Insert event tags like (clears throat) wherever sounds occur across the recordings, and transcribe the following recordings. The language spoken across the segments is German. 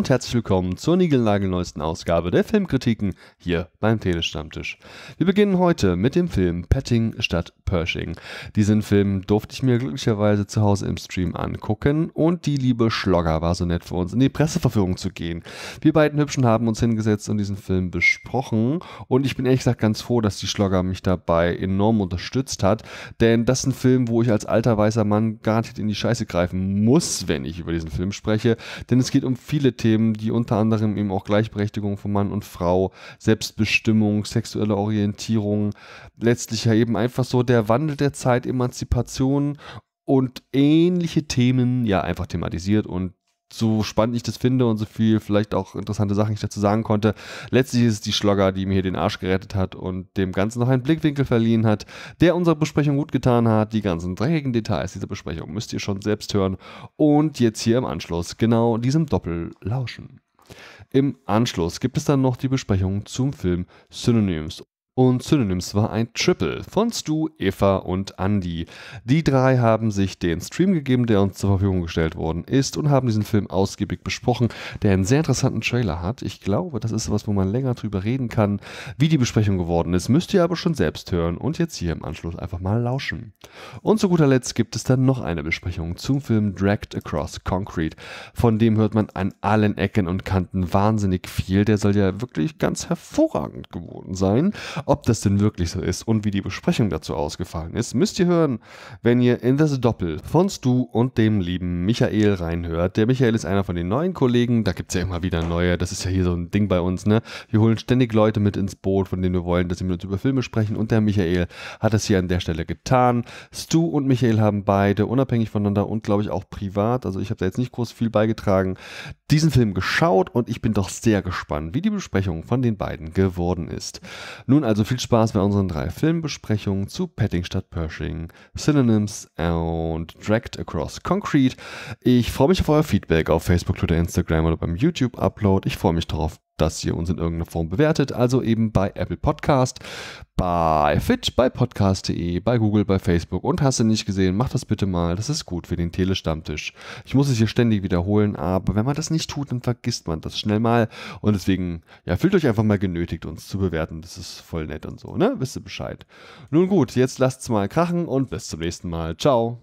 und herzlich willkommen zur niegelnagelneuesten Ausgabe der Filmkritiken hier beim Telestammtisch. Wir beginnen heute mit dem Film Petting statt Pershing. Diesen Film durfte ich mir glücklicherweise zu Hause im Stream angucken und die liebe Schlogger war so nett für uns in die Presseverführung zu gehen. Wir beiden Hübschen haben uns hingesetzt und diesen Film besprochen und ich bin ehrlich gesagt ganz froh, dass die Schlogger mich dabei enorm unterstützt hat, denn das ist ein Film, wo ich als alter weißer Mann garantiert in die Scheiße greifen muss, wenn ich über diesen Film spreche, denn es geht um viele Themen, die unter anderem eben auch Gleichberechtigung von Mann und Frau, Selbstbestimmung, sexuelle Orientierung, letztlich ja eben einfach so der Wandel der Zeit, Emanzipation und ähnliche Themen ja einfach thematisiert und so spannend ich das finde und so viel vielleicht auch interessante Sachen ich dazu sagen konnte. Letztlich ist es die Schlogger, die mir hier den Arsch gerettet hat und dem Ganzen noch einen Blickwinkel verliehen hat, der unserer Besprechung gut getan hat. Die ganzen dreckigen Details dieser Besprechung müsst ihr schon selbst hören und jetzt hier im Anschluss genau diesem Doppel lauschen. Im Anschluss gibt es dann noch die Besprechung zum Film Synonyms und Synonyms war ein Triple von Stu, Eva und Andy. Die drei haben sich den Stream gegeben, der uns zur Verfügung gestellt worden ist und haben diesen Film ausgiebig besprochen, der einen sehr interessanten Trailer hat. Ich glaube, das ist was, wo man länger drüber reden kann. Wie die Besprechung geworden ist, müsst ihr aber schon selbst hören und jetzt hier im Anschluss einfach mal lauschen. Und zu guter Letzt gibt es dann noch eine Besprechung zum Film Dragged Across Concrete. Von dem hört man an allen Ecken und Kanten wahnsinnig viel. Der soll ja wirklich ganz hervorragend geworden sein. Ob das denn wirklich so ist und wie die Besprechung dazu ausgefallen ist, müsst ihr hören, wenn ihr in das Doppel von Stu und dem lieben Michael reinhört. Der Michael ist einer von den neuen Kollegen, da gibt es ja immer wieder neue, das ist ja hier so ein Ding bei uns, ne? Wir holen ständig Leute mit ins Boot, von denen wir wollen, dass sie mit uns über Filme sprechen und der Michael hat es hier an der Stelle getan. Stu und Michael haben beide unabhängig voneinander und glaube ich auch privat, also ich habe da jetzt nicht groß viel beigetragen, diesen Film geschaut und ich bin doch sehr gespannt, wie die Besprechung von den beiden geworden ist. Nun also viel Spaß bei unseren drei Filmbesprechungen zu Petting statt Pershing, Synonyms und Dragged Across Concrete. Ich freue mich auf euer Feedback auf Facebook, Twitter, Instagram oder beim YouTube-Upload. Ich freue mich darauf, dass ihr uns in irgendeiner Form bewertet, also eben bei Apple Podcast, bei Fit, bei podcast.de, bei Google, bei Facebook und hast du nicht gesehen, mach das bitte mal, das ist gut für den Telestammtisch. Ich muss es hier ständig wiederholen, aber wenn man das nicht tut, dann vergisst man das schnell mal und deswegen, ja, fühlt euch einfach mal genötigt, uns zu bewerten, das ist voll nett und so, ne? Wisst ihr Bescheid. Nun gut, jetzt lasst's mal krachen und bis zum nächsten Mal. Ciao.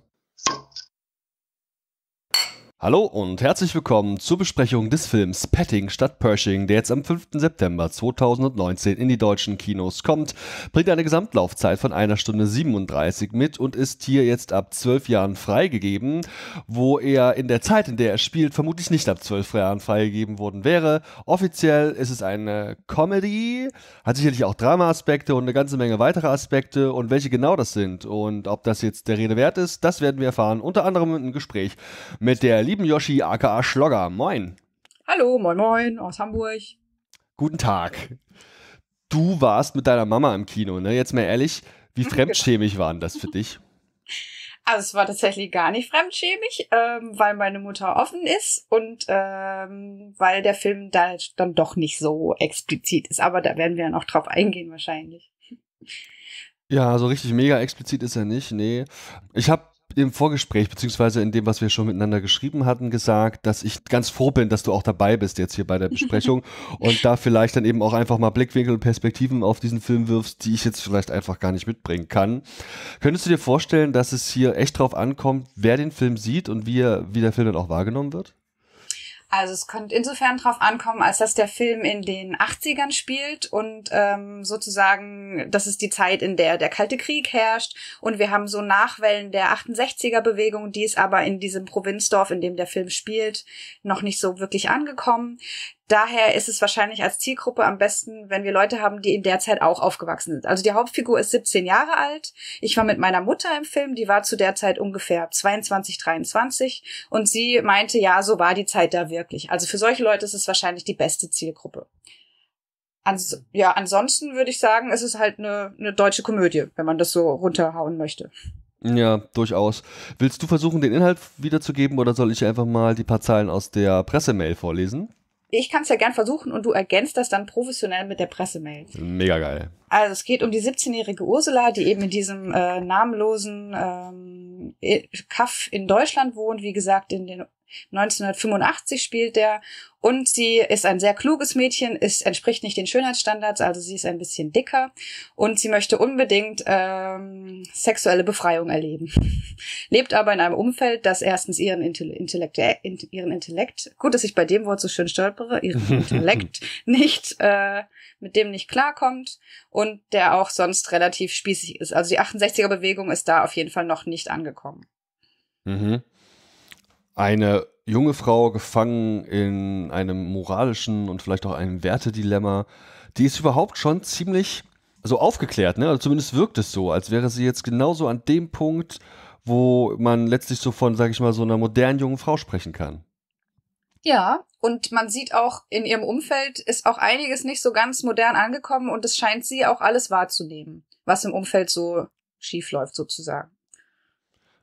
Hallo und herzlich willkommen zur Besprechung des Films Petting statt Pershing, der jetzt am 5. September 2019 in die deutschen Kinos kommt, bringt eine Gesamtlaufzeit von einer Stunde 37 mit und ist hier jetzt ab 12 Jahren freigegeben, wo er in der Zeit, in der er spielt, vermutlich nicht ab 12 Jahren freigegeben worden wäre. Offiziell ist es eine Comedy, hat sicherlich auch Drama-Aspekte und eine ganze Menge weitere Aspekte und welche genau das sind und ob das jetzt der Rede wert ist, das werden wir erfahren, unter anderem einem Gespräch mit der lieben Yoshi aka Schlogger. Moin. Hallo, moin moin aus Hamburg. Guten Tag. Du warst mit deiner Mama im Kino, ne? Jetzt mal ehrlich, wie (laughs) fremdschämig war denn das für dich? Also es war tatsächlich gar nicht fremdschämig, ähm, weil meine Mutter offen ist und ähm, weil der Film da dann doch nicht so explizit ist. Aber da werden wir noch drauf eingehen wahrscheinlich. Ja, so richtig mega explizit ist er nicht. Nee. Ich habe im Vorgespräch, beziehungsweise in dem, was wir schon miteinander geschrieben hatten, gesagt, dass ich ganz froh bin, dass du auch dabei bist jetzt hier bei der Besprechung (laughs) und da vielleicht dann eben auch einfach mal Blickwinkel und Perspektiven auf diesen Film wirfst, die ich jetzt vielleicht einfach gar nicht mitbringen kann. Könntest du dir vorstellen, dass es hier echt drauf ankommt, wer den Film sieht und wie, er, wie der Film dann auch wahrgenommen wird? Also es könnte insofern drauf ankommen, als dass der Film in den 80ern spielt und ähm, sozusagen, das ist die Zeit, in der der Kalte Krieg herrscht und wir haben so Nachwellen der 68er Bewegung, die ist aber in diesem Provinzdorf, in dem der Film spielt, noch nicht so wirklich angekommen. Daher ist es wahrscheinlich als Zielgruppe am besten, wenn wir Leute haben, die in der Zeit auch aufgewachsen sind. Also die Hauptfigur ist 17 Jahre alt. Ich war mit meiner Mutter im Film, die war zu der Zeit ungefähr 22, 23 und sie meinte, ja, so war die Zeit da wirklich. Also für solche Leute ist es wahrscheinlich die beste Zielgruppe. Ans ja, ansonsten würde ich sagen, es ist halt eine, eine deutsche Komödie, wenn man das so runterhauen möchte. Ja, durchaus. Willst du versuchen, den Inhalt wiederzugeben oder soll ich einfach mal die paar Zeilen aus der Pressemail vorlesen? Ich kann es ja gern versuchen und du ergänzt das dann professionell mit der Pressemail. Mega geil. Also es geht um die 17-jährige Ursula, die eben in diesem äh, namenlosen ähm, Kaff in Deutschland wohnt, wie gesagt, in den 1985 spielt der und sie ist ein sehr kluges Mädchen, ist entspricht nicht den Schönheitsstandards, also sie ist ein bisschen dicker und sie möchte unbedingt ähm, sexuelle Befreiung erleben. (laughs) Lebt aber in einem Umfeld, das erstens ihren Intellekt, äh, ihren Intellekt, gut, dass ich bei dem Wort so schön stolpere, ihren (laughs) Intellekt nicht äh, mit dem nicht klarkommt und der auch sonst relativ spießig ist. Also die 68er Bewegung ist da auf jeden Fall noch nicht angekommen. Mhm eine junge Frau gefangen in einem moralischen und vielleicht auch einem Wertedilemma, die ist überhaupt schon ziemlich so aufgeklärt, ne? Also zumindest wirkt es so, als wäre sie jetzt genauso an dem Punkt, wo man letztlich so von, sag ich mal, so einer modernen jungen Frau sprechen kann. Ja, und man sieht auch in ihrem Umfeld ist auch einiges nicht so ganz modern angekommen und es scheint sie auch alles wahrzunehmen, was im Umfeld so schief läuft sozusagen.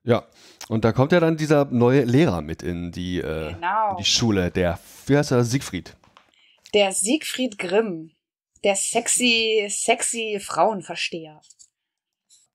Ja, und da kommt ja dann dieser neue Lehrer mit in die, äh, genau. in die Schule, der, wie heißt er, Siegfried. Der Siegfried Grimm, der sexy, sexy Frauenversteher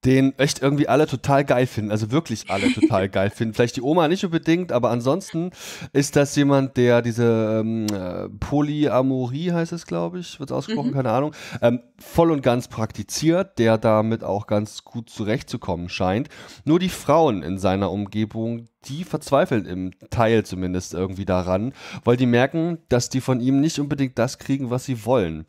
den echt irgendwie alle total geil finden, also wirklich alle (laughs) total geil finden. Vielleicht die Oma nicht unbedingt, aber ansonsten ist das jemand, der diese ähm, äh, Polyamorie heißt es, glaube ich, wird ausgesprochen, mhm. keine Ahnung, ähm, voll und ganz praktiziert, der damit auch ganz gut zurechtzukommen scheint. Nur die Frauen in seiner Umgebung, die verzweifeln im Teil zumindest irgendwie daran, weil die merken, dass die von ihm nicht unbedingt das kriegen, was sie wollen.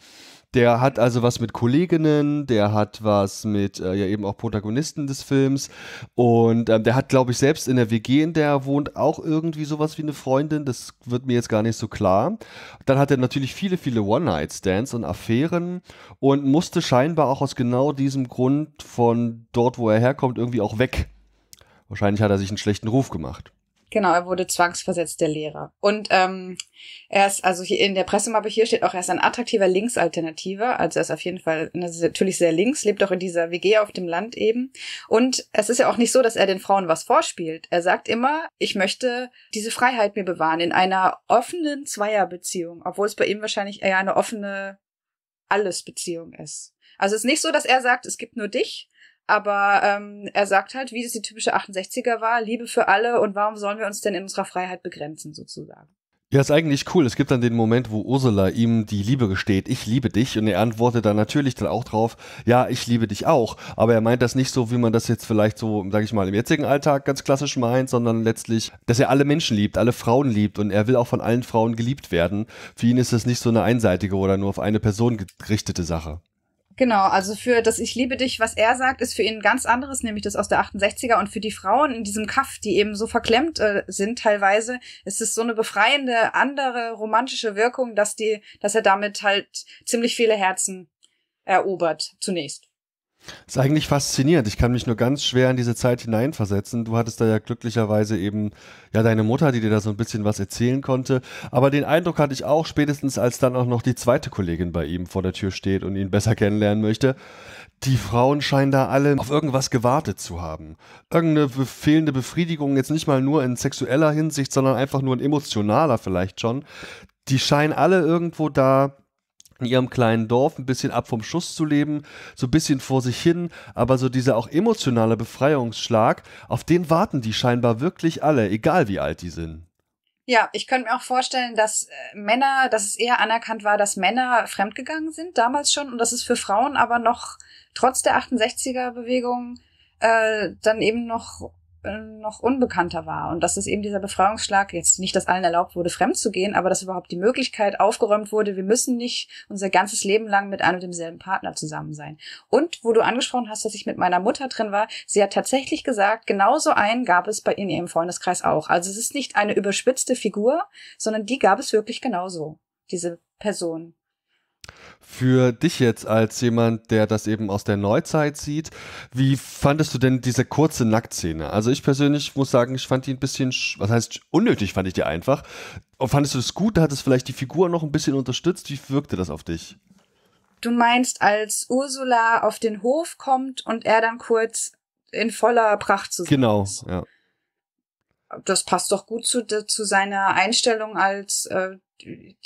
Der hat also was mit Kolleginnen, der hat was mit äh, ja eben auch Protagonisten des Films und ähm, der hat, glaube ich, selbst in der WG, in der er wohnt, auch irgendwie sowas wie eine Freundin. Das wird mir jetzt gar nicht so klar. Dann hat er natürlich viele, viele One-Night-Stands und Affären und musste scheinbar auch aus genau diesem Grund von dort, wo er herkommt, irgendwie auch weg. Wahrscheinlich hat er sich einen schlechten Ruf gemacht. Genau, er wurde zwangsversetzt, der Lehrer. Und ähm, er ist, also hier in der Pressemappe hier steht auch, er ist ein attraktiver Linksalternative. Also er ist auf jeden Fall natürlich sehr links, lebt auch in dieser WG auf dem Land eben. Und es ist ja auch nicht so, dass er den Frauen was vorspielt. Er sagt immer, ich möchte diese Freiheit mir bewahren in einer offenen Zweierbeziehung, obwohl es bei ihm wahrscheinlich eher eine offene Allesbeziehung ist. Also es ist nicht so, dass er sagt, es gibt nur dich, aber ähm, er sagt halt, wie es die typische 68er war, Liebe für alle und warum sollen wir uns denn in unserer Freiheit begrenzen, sozusagen. Ja, ist eigentlich cool. Es gibt dann den Moment, wo Ursula ihm die Liebe gesteht. Ich liebe dich. Und er antwortet dann natürlich dann auch drauf, ja, ich liebe dich auch. Aber er meint das nicht so, wie man das jetzt vielleicht so, sag ich mal, im jetzigen Alltag ganz klassisch meint, sondern letztlich, dass er alle Menschen liebt, alle Frauen liebt und er will auch von allen Frauen geliebt werden. Für ihn ist das nicht so eine einseitige oder nur auf eine Person gerichtete Sache. Genau, also für das Ich liebe dich, was er sagt, ist für ihn ganz anderes, nämlich das aus der 68er. Und für die Frauen in diesem Kaff, die eben so verklemmt äh, sind teilweise, ist es so eine befreiende, andere romantische Wirkung, dass die, dass er damit halt ziemlich viele Herzen erobert, zunächst. Ist eigentlich faszinierend. Ich kann mich nur ganz schwer in diese Zeit hineinversetzen. Du hattest da ja glücklicherweise eben ja deine Mutter, die dir da so ein bisschen was erzählen konnte. Aber den Eindruck hatte ich auch spätestens, als dann auch noch die zweite Kollegin bei ihm vor der Tür steht und ihn besser kennenlernen möchte. Die Frauen scheinen da alle auf irgendwas gewartet zu haben. Irgendeine fehlende Befriedigung, jetzt nicht mal nur in sexueller Hinsicht, sondern einfach nur in emotionaler vielleicht schon. Die scheinen alle irgendwo da in ihrem kleinen Dorf ein bisschen ab vom Schuss zu leben, so ein bisschen vor sich hin, aber so dieser auch emotionale Befreiungsschlag, auf den warten die scheinbar wirklich alle, egal wie alt die sind. Ja, ich könnte mir auch vorstellen, dass äh, Männer, dass es eher anerkannt war, dass Männer fremdgegangen sind, damals schon, und dass es für Frauen aber noch trotz der 68er Bewegung äh, dann eben noch noch unbekannter war und dass es eben dieser Befreiungsschlag jetzt nicht, dass allen erlaubt wurde, fremd zu gehen, aber dass überhaupt die Möglichkeit aufgeräumt wurde, wir müssen nicht unser ganzes Leben lang mit einem und demselben Partner zusammen sein. Und wo du angesprochen hast, dass ich mit meiner Mutter drin war, sie hat tatsächlich gesagt, genauso einen gab es bei in ihrem Freundeskreis auch. Also es ist nicht eine überspitzte Figur, sondern die gab es wirklich genauso, diese Person. Für dich jetzt als jemand, der das eben aus der Neuzeit sieht, wie fandest du denn diese kurze Nacktszene? Also ich persönlich muss sagen, ich fand die ein bisschen, was heißt unnötig fand ich die einfach. Und fandest du das gut? Hat es vielleicht die Figur noch ein bisschen unterstützt? Wie wirkte das auf dich? Du meinst, als Ursula auf den Hof kommt und er dann kurz in voller Pracht zu sehen Genau, ist. ja. Das passt doch gut zu, zu seiner Einstellung als äh,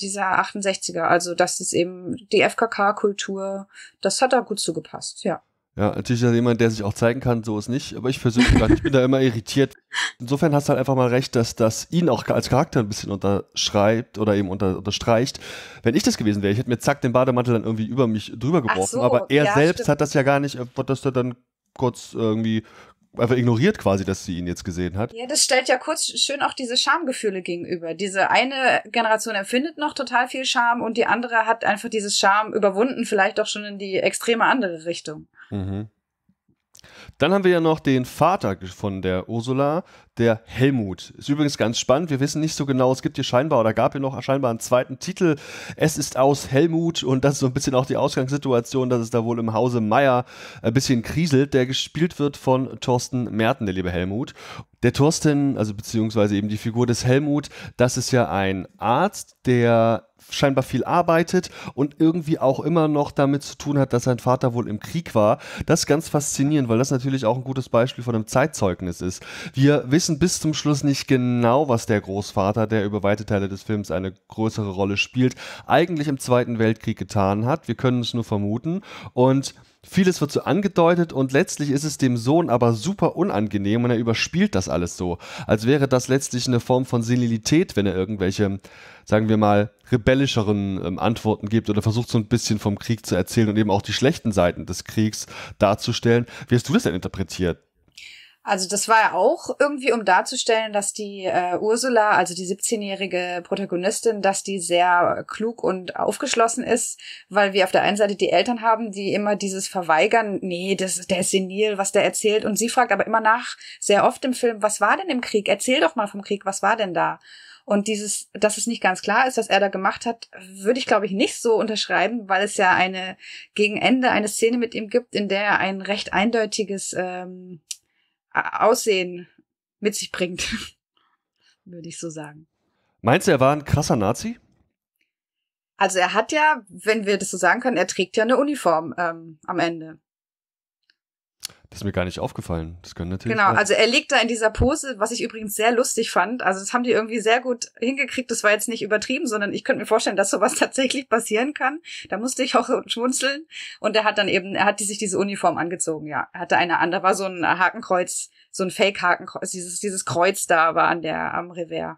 dieser 68er. Also das ist eben die FKK-Kultur. Das hat da gut zugepasst, ja. Ja, natürlich ist er jemand, der sich auch zeigen kann, so ist nicht, aber ich persönlich nicht, ich bin da immer irritiert. Insofern hast du halt einfach mal recht, dass das ihn auch als Charakter ein bisschen unterschreibt oder eben unter, unterstreicht. Wenn ich das gewesen wäre, ich hätte mir zack den Bademantel dann irgendwie über mich drüber geworfen, so, aber er ja, selbst stimmt. hat das ja gar nicht, dass er dann kurz irgendwie einfach ignoriert quasi, dass sie ihn jetzt gesehen hat. Ja, das stellt ja kurz schön auch diese Schamgefühle gegenüber. Diese eine Generation empfindet noch total viel Scham und die andere hat einfach dieses Scham überwunden, vielleicht auch schon in die extreme andere Richtung. Mhm. Dann haben wir ja noch den Vater von der Ursula, der Helmut. Ist übrigens ganz spannend. Wir wissen nicht so genau, es gibt hier scheinbar oder gab hier noch scheinbar einen zweiten Titel. Es ist aus Helmut und das ist so ein bisschen auch die Ausgangssituation, dass es da wohl im Hause Meier ein bisschen kriselt, der gespielt wird von Thorsten Merten, der liebe Helmut. Der Thorsten, also beziehungsweise eben die Figur des Helmut, das ist ja ein Arzt, der scheinbar viel arbeitet und irgendwie auch immer noch damit zu tun hat, dass sein Vater wohl im Krieg war. Das ist ganz faszinierend, weil das natürlich auch ein gutes Beispiel von einem Zeitzeugnis ist. Wir wissen bis zum Schluss nicht genau, was der Großvater, der über weite Teile des Films eine größere Rolle spielt, eigentlich im Zweiten Weltkrieg getan hat. Wir können es nur vermuten und Vieles wird so angedeutet und letztlich ist es dem Sohn aber super unangenehm und er überspielt das alles so, als wäre das letztlich eine Form von Senilität, wenn er irgendwelche, sagen wir mal, rebellischeren ähm, Antworten gibt oder versucht so ein bisschen vom Krieg zu erzählen und eben auch die schlechten Seiten des Kriegs darzustellen. Wie hast du das denn interpretiert? Also das war ja auch irgendwie, um darzustellen, dass die äh, Ursula, also die 17-jährige Protagonistin, dass die sehr klug und aufgeschlossen ist, weil wir auf der einen Seite die Eltern haben, die immer dieses verweigern, nee, das, der ist senil, was der erzählt. Und sie fragt aber immer nach, sehr oft im Film, was war denn im Krieg? Erzähl doch mal vom Krieg, was war denn da? Und dieses, dass es nicht ganz klar ist, was er da gemacht hat, würde ich, glaube ich, nicht so unterschreiben, weil es ja eine gegen Ende eine Szene mit ihm gibt, in der er ein recht eindeutiges ähm, Aussehen mit sich bringt, (laughs) würde ich so sagen. Meinst du, er war ein krasser Nazi? Also er hat ja, wenn wir das so sagen können, er trägt ja eine Uniform ähm, am Ende. Das ist mir gar nicht aufgefallen. Das können natürlich. Genau, also er liegt da in dieser Pose, was ich übrigens sehr lustig fand. Also das haben die irgendwie sehr gut hingekriegt. Das war jetzt nicht übertrieben, sondern ich könnte mir vorstellen, dass sowas (laughs) tatsächlich passieren kann. Da musste ich auch (laughs) schmunzeln. Und er hat dann eben, er hat die, sich diese Uniform angezogen, ja. Er hatte eine andere, war so ein Hakenkreuz, so ein Fake-Hakenkreuz, dieses, dieses Kreuz da war an der, am Revers.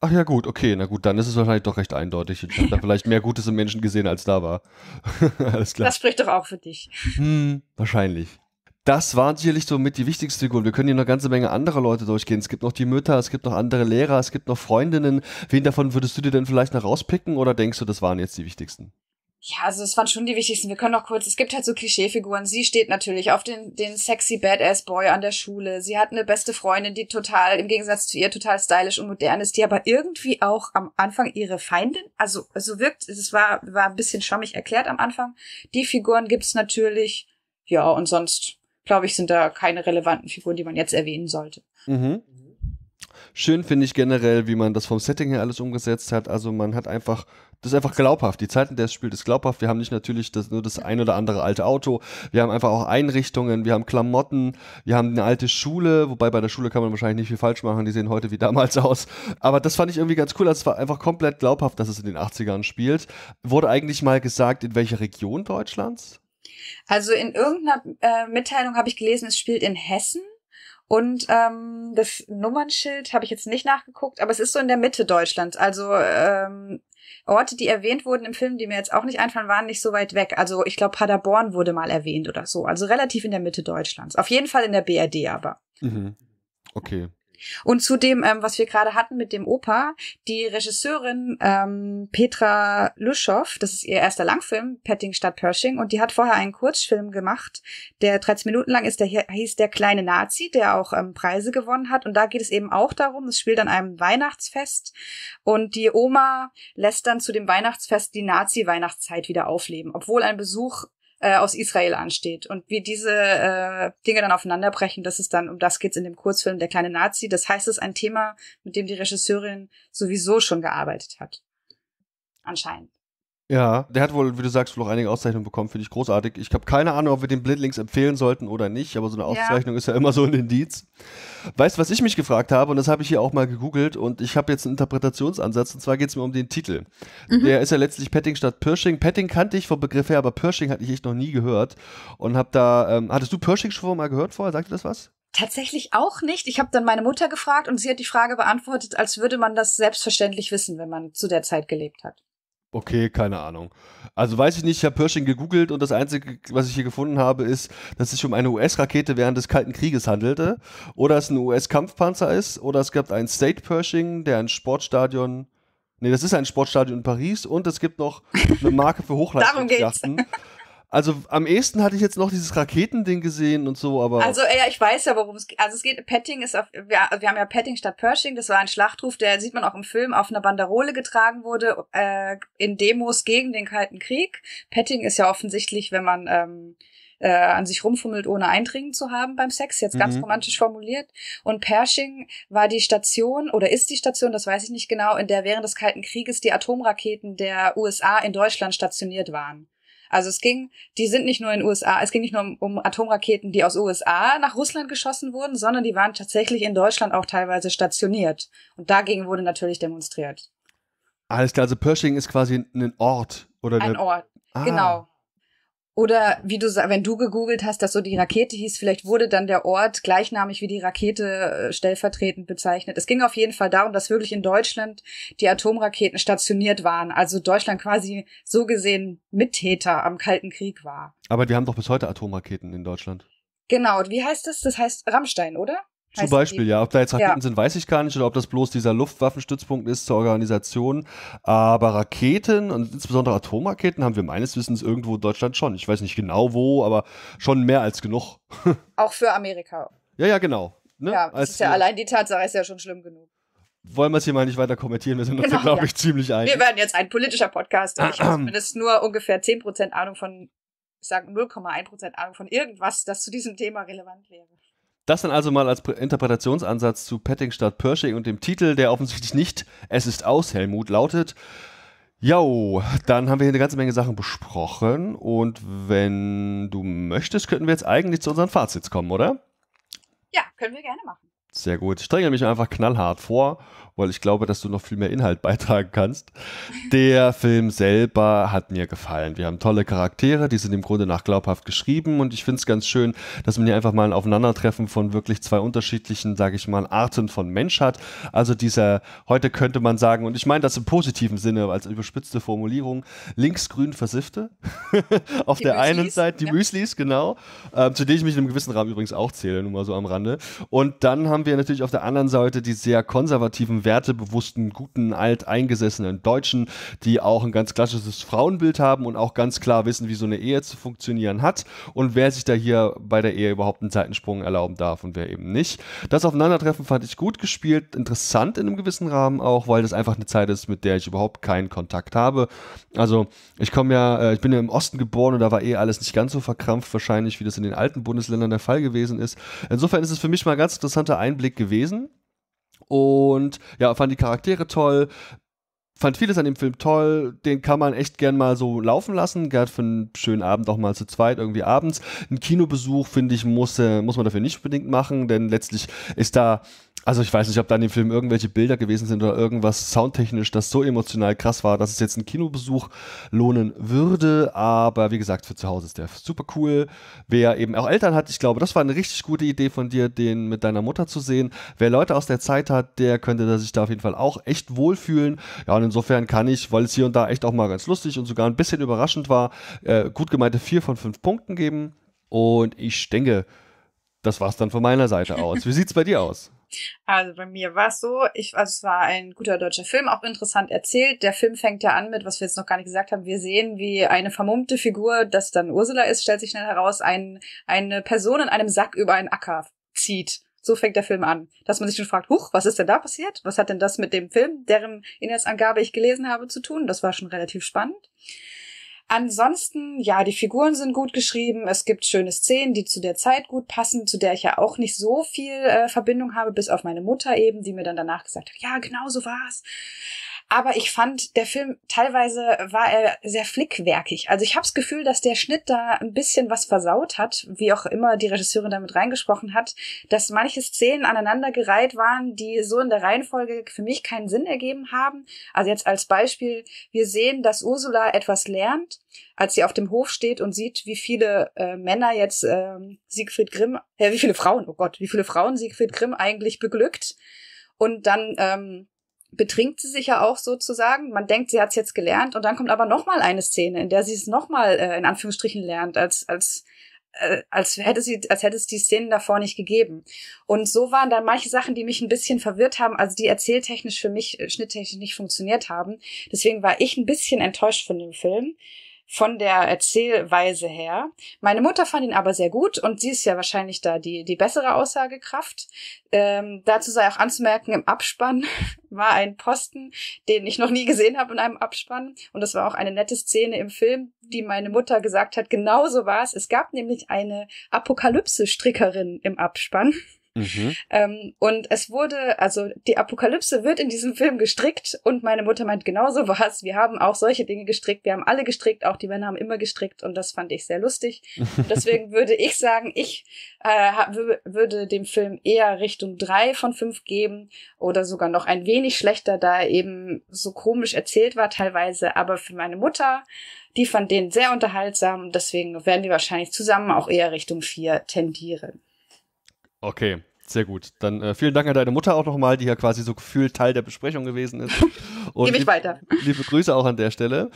Ach ja, gut, okay, na gut, dann ist es wahrscheinlich doch recht eindeutig. Ich habe da vielleicht mehr Gutes im Menschen gesehen, als da war. (laughs) Alles klar. Das spricht doch auch für dich. Hm, wahrscheinlich das waren sicherlich so mit die wichtigste Figur. Wir können hier noch eine ganze Menge anderer Leute durchgehen. Es gibt noch die Mütter, es gibt noch andere Lehrer, es gibt noch Freundinnen. Wen davon würdest du dir denn vielleicht noch rauspicken oder denkst du, das waren jetzt die wichtigsten? Ja, also es waren schon die wichtigsten. Wir können noch kurz, es gibt halt so Klischeefiguren. Sie steht natürlich auf den, den sexy Badass Boy an der Schule. Sie hat eine beste Freundin, die total, im Gegensatz zu ihr, total stylisch und modern ist, die aber irgendwie auch am Anfang ihre Feindin, also, so wirkt, es war, war ein bisschen schwammig erklärt am Anfang. Die Figuren gibt's natürlich, ja, und sonst glaube ich, sind da keine relevanten Figuren, die man jetzt erwähnen sollte. Mhm. Schön finde ich generell, wie man das vom Setting her alles umgesetzt hat. Also man hat einfach, das ist einfach glaubhaft. Die Zeit, in der es spielt, ist glaubhaft. Wir haben nicht natürlich das, nur das ein oder andere alte Auto. Wir haben einfach auch Einrichtungen, wir haben Klamotten, wir haben eine alte Schule, wobei bei der Schule kann man wahrscheinlich nicht viel falsch machen. Die sehen heute wie damals (laughs) aus. Aber das fand ich irgendwie ganz cool. Also es war einfach komplett glaubhaft, dass es in den 80ern spielt. Wurde eigentlich mal gesagt, in welcher Region Deutschlands? Also in irgendeiner äh, Mitteilung habe ich gelesen, es spielt in Hessen. Und ähm, das Nummernschild habe ich jetzt nicht nachgeguckt, aber es ist so in der Mitte Deutschlands. Also ähm, Orte, die erwähnt wurden im Film, die mir jetzt auch nicht einfallen, waren nicht so weit weg. Also ich glaube, Paderborn wurde mal erwähnt oder so. Also relativ in der Mitte Deutschlands. Auf jeden Fall in der BRD aber. Mhm. Okay. Und zu dem, ähm, was wir gerade hatten mit dem Opa, die Regisseurin ähm, Petra Luschow, das ist ihr erster Langfilm, Petting statt Pershing, und die hat vorher einen Kurzfilm gemacht, der 13 Minuten lang ist, der hieß Der kleine Nazi, der auch ähm, Preise gewonnen hat. Und da geht es eben auch darum, es spielt an einem Weihnachtsfest und die Oma lässt dann zu dem Weihnachtsfest die Nazi-Weihnachtszeit wieder aufleben, obwohl ein Besuch äh, aus Israel ansteht. Und wie diese äh, Dinge dann aufeinanderbrechen, das ist dann, um das geht's in dem Kurzfilm Der kleine Nazi. Das heißt, es ist ein Thema, mit dem die Regisseurin sowieso schon gearbeitet hat. Anscheinend. Ja, der hat wohl, wie du sagst, wohl auch einige Auszeichnungen bekommen, finde ich großartig. Ich habe keine Ahnung, ob wir den Blindlings empfehlen sollten oder nicht, aber so eine Auszeichnung ja. ist ja immer so ein Indiz. Weißt du, was ich mich gefragt habe, und das habe ich hier auch mal gegoogelt, und ich habe jetzt einen Interpretationsansatz, und zwar geht es mir um den Titel. Mhm. Der ist ja letztlich Petting statt Pershing. Petting kannte ich vom Begriff her, aber Pershing hatte ich echt noch nie gehört. Und habe da, ähm, hattest du Pershing schon mal gehört vorher? Sagt dir das was? Tatsächlich auch nicht. Ich habe dann meine Mutter gefragt und sie hat die Frage beantwortet, als würde man das selbstverständlich wissen, wenn man zu der Zeit gelebt hat. Okay, keine Ahnung. Also weiß ich nicht, ich habe Pershing gegoogelt und das Einzige, was ich hier gefunden habe, ist, dass es sich um eine US-Rakete während des Kalten Krieges handelte. Oder es ein US-Kampfpanzer ist. Oder es gibt ein State Pershing, der ein Sportstadion. Nee, das ist ein Sportstadion in Paris und es gibt noch eine Marke für (laughs) Hochleistungsjachten. Also am ehesten hatte ich jetzt noch dieses Raketending gesehen und so, aber. Also ja, ich weiß ja, worum es geht. Also es geht, Petting ist auf, wir, wir haben ja Petting statt Pershing, das war ein Schlachtruf, der sieht man auch im Film, auf einer Banderole getragen wurde, äh, in Demos gegen den Kalten Krieg. Petting ist ja offensichtlich, wenn man ähm, äh, an sich rumfummelt, ohne Eindringen zu haben beim Sex, jetzt ganz mhm. romantisch formuliert. Und Pershing war die Station oder ist die Station, das weiß ich nicht genau, in der während des Kalten Krieges die Atomraketen der USA in Deutschland stationiert waren. Also es ging, die sind nicht nur in den USA, es ging nicht nur um, um Atomraketen, die aus USA nach Russland geschossen wurden, sondern die waren tatsächlich in Deutschland auch teilweise stationiert. Und dagegen wurde natürlich demonstriert. Alles klar, also Pershing ist quasi ein Ort oder ein Ort. Ah. Genau. Oder wie du wenn du gegoogelt hast, dass so die Rakete hieß, vielleicht wurde dann der Ort gleichnamig wie die Rakete äh, stellvertretend bezeichnet. Es ging auf jeden Fall darum, dass wirklich in Deutschland die Atomraketen stationiert waren. Also Deutschland quasi so gesehen Mittäter am Kalten Krieg war. Aber wir haben doch bis heute Atomraketen in Deutschland. Genau. Wie heißt das? Das heißt Rammstein, oder? Zum Beispiel, ja. Ob da jetzt Raketen ja. sind, weiß ich gar nicht. Oder ob das bloß dieser Luftwaffenstützpunkt ist zur Organisation. Aber Raketen und insbesondere Atomraketen haben wir meines Wissens irgendwo in Deutschland schon. Ich weiß nicht genau wo, aber schon mehr als genug. (laughs) Auch für Amerika. Ja, ja, genau. Ne? Ja, das ist ja allein die Tatsache ist ja schon schlimm genug. Wollen wir es hier mal nicht weiter kommentieren? Wir sind uns, genau, glaube ich, ziemlich einig. Wir werden jetzt ein politischer Podcast und ich habe (clears throat) zumindest nur ungefähr 10% Ahnung von, ich sage 0,1% Ahnung von irgendwas, das zu diesem Thema relevant wäre. Das dann also mal als Interpretationsansatz zu Petting statt Pershing und dem Titel, der offensichtlich nicht Es ist aus, Helmut, lautet. Jo, dann haben wir hier eine ganze Menge Sachen besprochen und wenn du möchtest, könnten wir jetzt eigentlich zu unseren Fazits kommen, oder? Ja, können wir gerne machen. Sehr gut. Ich strenge mich einfach knallhart vor weil ich glaube, dass du noch viel mehr Inhalt (laughs) beitragen kannst. Der Film selber hat mir gefallen. Wir haben tolle Charaktere, die sind im Grunde nach glaubhaft geschrieben und ich finde es ganz schön, dass man hier einfach mal ein Aufeinandertreffen von wirklich zwei unterschiedlichen, sage ich mal, Arten von Mensch hat. Also dieser, heute könnte man sagen, und ich meine das im positiven Sinne als überspitzte Formulierung, linksgrün Versiffte. (laughs) Auf die der Müslis, einen Seite die ja. Müslis, genau, äh, zu denen ich mich in einem gewissen Rahmen übrigens auch zähle, nur mal so am Rande. Und dann haben wir natürlich auf der anderen Seite die sehr konservativen wertebewussten, guten, alteingesessenen Deutschen, die auch ein ganz klassisches Frauenbild haben und auch ganz klar wissen, wie so eine Ehe zu funktionieren hat und wer sich da hier bei der Ehe überhaupt einen Zeitensprung erlauben darf und wer eben nicht. Das Aufeinandertreffen fand ich gut gespielt, interessant in einem gewissen Rahmen auch, weil das einfach eine Zeit ist, mit der ich überhaupt keinen Kontakt habe. Also ich komme ja, äh, ich bin ja im Osten geboren und da war eh alles nicht ganz so verkrampft wahrscheinlich, wie das in den alten Bundesländern der Fall gewesen ist. Insofern ist es für mich mal ein ganz interessanter Einblick gewesen. Und ja, fand die Charaktere toll, fand vieles an dem Film toll. Den kann man echt gern mal so laufen lassen. Gerade für einen schönen Abend auch mal zu zweit irgendwie abends. Ein Kinobesuch, finde ich, muss, äh, muss man dafür nicht unbedingt machen, denn letztlich ist da also ich weiß nicht, ob da in dem Film irgendwelche Bilder gewesen sind oder irgendwas soundtechnisch, das so emotional krass war, dass es jetzt einen Kinobesuch lohnen würde. Aber wie gesagt, für zu Hause ist der super cool. Wer eben auch Eltern hat, ich glaube, das war eine richtig gute Idee von dir, den mit deiner Mutter zu sehen. Wer Leute aus der Zeit hat, der könnte sich da auf jeden Fall auch echt wohlfühlen. Ja, und insofern kann ich, weil es hier und da echt auch mal ganz lustig und sogar ein bisschen überraschend war, äh, gut gemeinte vier von fünf Punkten geben. Und ich denke, das war's dann von meiner Seite (laughs) aus. Wie sieht's bei dir aus? Also bei mir war es so, ich, also es war ein guter deutscher Film, auch interessant erzählt. Der Film fängt ja an mit, was wir jetzt noch gar nicht gesagt haben. Wir sehen, wie eine vermummte Figur, das dann Ursula ist, stellt sich schnell heraus, ein, eine Person in einem Sack über einen Acker zieht. So fängt der Film an. Dass man sich schon fragt, huch, was ist denn da passiert? Was hat denn das mit dem Film, deren Inhaltsangabe ich gelesen habe, zu tun? Das war schon relativ spannend. Ansonsten, ja, die Figuren sind gut geschrieben. Es gibt schöne Szenen, die zu der Zeit gut passen, zu der ich ja auch nicht so viel äh, Verbindung habe, bis auf meine Mutter eben, die mir dann danach gesagt hat, ja, genau so war's. Aber ich fand, der Film teilweise war er sehr flickwerkig. Also ich habe das Gefühl, dass der Schnitt da ein bisschen was versaut hat, wie auch immer die Regisseurin damit reingesprochen hat, dass manche Szenen aneinandergereiht waren, die so in der Reihenfolge für mich keinen Sinn ergeben haben. Also jetzt als Beispiel, wir sehen, dass Ursula etwas lernt, als sie auf dem Hof steht und sieht, wie viele äh, Männer jetzt äh, Siegfried Grimm, äh, wie viele Frauen, oh Gott, wie viele Frauen Siegfried Grimm eigentlich beglückt. Und dann ähm, betrinkt sie sich ja auch sozusagen. Man denkt, sie hat es jetzt gelernt und dann kommt aber noch mal eine Szene, in der sie es noch mal äh, in Anführungsstrichen lernt, als als äh, als hätte sie, als hätte es die Szenen davor nicht gegeben. Und so waren dann manche Sachen, die mich ein bisschen verwirrt haben, also die erzähltechnisch für mich äh, schnitttechnisch nicht funktioniert haben. Deswegen war ich ein bisschen enttäuscht von dem Film von der Erzählweise her. Meine Mutter fand ihn aber sehr gut und sie ist ja wahrscheinlich da die, die bessere Aussagekraft. Ähm, dazu sei auch anzumerken, im Abspann (laughs) war ein Posten, den ich noch nie gesehen habe in einem Abspann. Und das war auch eine nette Szene im Film, die meine Mutter gesagt hat, genauso war es. Es gab nämlich eine Apokalypse-Strickerin im Abspann. (laughs) Mhm. Ähm, und es wurde, also die Apokalypse wird in diesem Film gestrickt und meine Mutter meint, genauso war es. Wir haben auch solche Dinge gestrickt. Wir haben alle gestrickt, auch die Männer haben immer gestrickt und das fand ich sehr lustig. (laughs) Deswegen würde ich sagen, ich äh, würde dem Film eher Richtung drei von fünf geben oder sogar noch ein wenig schlechter, da er eben so komisch erzählt war teilweise. Aber für meine Mutter, die fand den sehr unterhaltsam. Deswegen werden wir wahrscheinlich zusammen auch eher Richtung vier tendieren. Okay, sehr gut. Dann äh, vielen Dank an deine Mutter auch nochmal, die ja quasi so gefühlt Teil der Besprechung gewesen ist. (laughs) Und Gebe ich weiter. Liebe Grüße auch an der Stelle.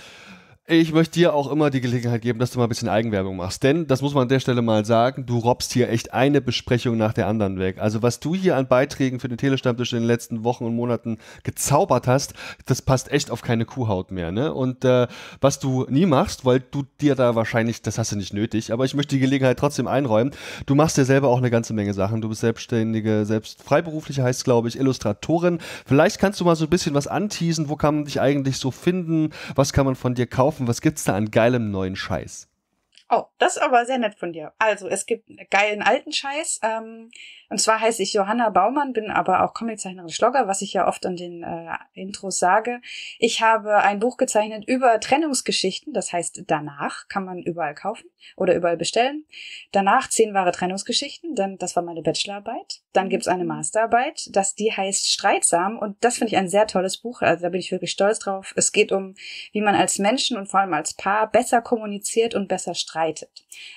Ich möchte dir auch immer die Gelegenheit geben, dass du mal ein bisschen Eigenwerbung machst. Denn, das muss man an der Stelle mal sagen, du robbst hier echt eine Besprechung nach der anderen weg. Also was du hier an Beiträgen für den Telestammtisch in den letzten Wochen und Monaten gezaubert hast, das passt echt auf keine Kuhhaut mehr. Ne? Und äh, was du nie machst, weil du dir da wahrscheinlich, das hast du nicht nötig, aber ich möchte die Gelegenheit trotzdem einräumen. Du machst dir selber auch eine ganze Menge Sachen. Du bist selbstständige, selbst freiberufliche heißt glaube ich, Illustratorin. Vielleicht kannst du mal so ein bisschen was anteasen. Wo kann man dich eigentlich so finden? Was kann man von dir kaufen? Kaufen? Was gibt's da an geilem neuen Scheiß? Oh, das ist aber sehr nett von dir. Also, es gibt geilen alten Scheiß. Ähm, und zwar heiße ich Johanna Baumann, bin aber auch Comiczeichnerin Schlogger, was ich ja oft an den äh, Intros sage. Ich habe ein Buch gezeichnet über Trennungsgeschichten, das heißt danach, kann man überall kaufen oder überall bestellen. Danach zehn wahre Trennungsgeschichten, dann das war meine Bachelorarbeit. Dann gibt's eine Masterarbeit, das die heißt Streitsam und das finde ich ein sehr tolles Buch, also da bin ich wirklich stolz drauf. Es geht um, wie man als Menschen und vor allem als Paar besser kommuniziert und besser streitet.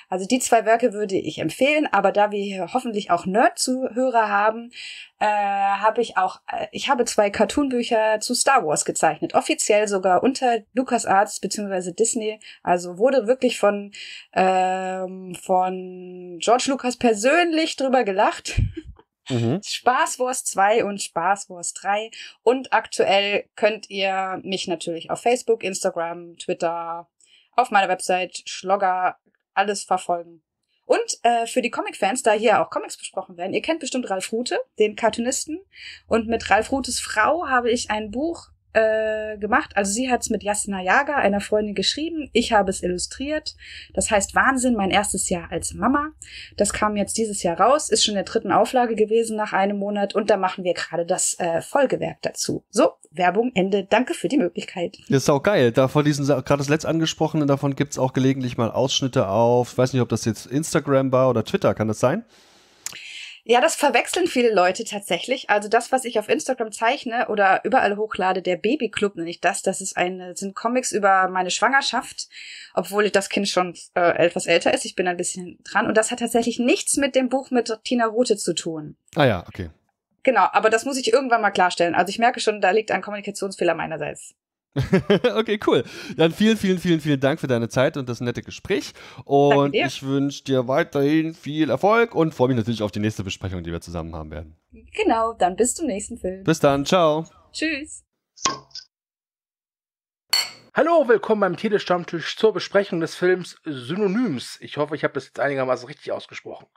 Also die zwei Werke würde ich empfehlen, aber da wir hier hoffentlich auch Nerd-Zuhörer haben, äh, habe ich auch, äh, ich habe zwei Cartoonbücher zu Star Wars gezeichnet, offiziell sogar unter LucasArts bzw. Disney. Also wurde wirklich von ähm, von George Lucas persönlich drüber gelacht. Mhm. (laughs) Spaß Wars 2 und Spaß Wars 3. Und aktuell könnt ihr mich natürlich auf Facebook, Instagram, Twitter, auf meiner Website Schlogger alles verfolgen. Und äh, für die Comic-Fans, da hier auch Comics besprochen werden, ihr kennt bestimmt Ralf Rute, den Cartoonisten. Und mit Ralf Rutes Frau habe ich ein Buch äh, gemacht. Also sie hat es mit Jasna Jaga, einer Freundin, geschrieben. Ich habe es illustriert. Das heißt Wahnsinn, mein erstes Jahr als Mama. Das kam jetzt dieses Jahr raus, ist schon in der dritten Auflage gewesen nach einem Monat und da machen wir gerade das äh, Folgewerk dazu. So, Werbung, Ende. Danke für die Möglichkeit. Das ist auch geil. Da von diesen, gerade das letzt angesprochene, davon gibt's auch gelegentlich mal Ausschnitte auf, ich weiß nicht, ob das jetzt Instagram war oder Twitter, kann das sein? Ja, das verwechseln viele Leute tatsächlich. Also das, was ich auf Instagram zeichne oder überall hochlade, der Babyclub nenne ich das. Das ist eine, sind Comics über meine Schwangerschaft, obwohl das Kind schon äh, etwas älter ist. Ich bin ein bisschen dran. Und das hat tatsächlich nichts mit dem Buch mit Tina Rute zu tun. Ah ja, okay. Genau, aber das muss ich irgendwann mal klarstellen. Also ich merke schon, da liegt ein Kommunikationsfehler meinerseits. (laughs) okay, cool. Dann vielen, vielen, vielen, vielen Dank für deine Zeit und das nette Gespräch. Und ich wünsche dir weiterhin viel Erfolg und freue mich natürlich auf die nächste Besprechung, die wir zusammen haben werden. Genau, dann bis zum nächsten Film. Bis dann, ciao. Tschüss. Hallo, willkommen beim Telestammtisch zur Besprechung des Films Synonyms. Ich hoffe, ich habe das jetzt einigermaßen richtig ausgesprochen.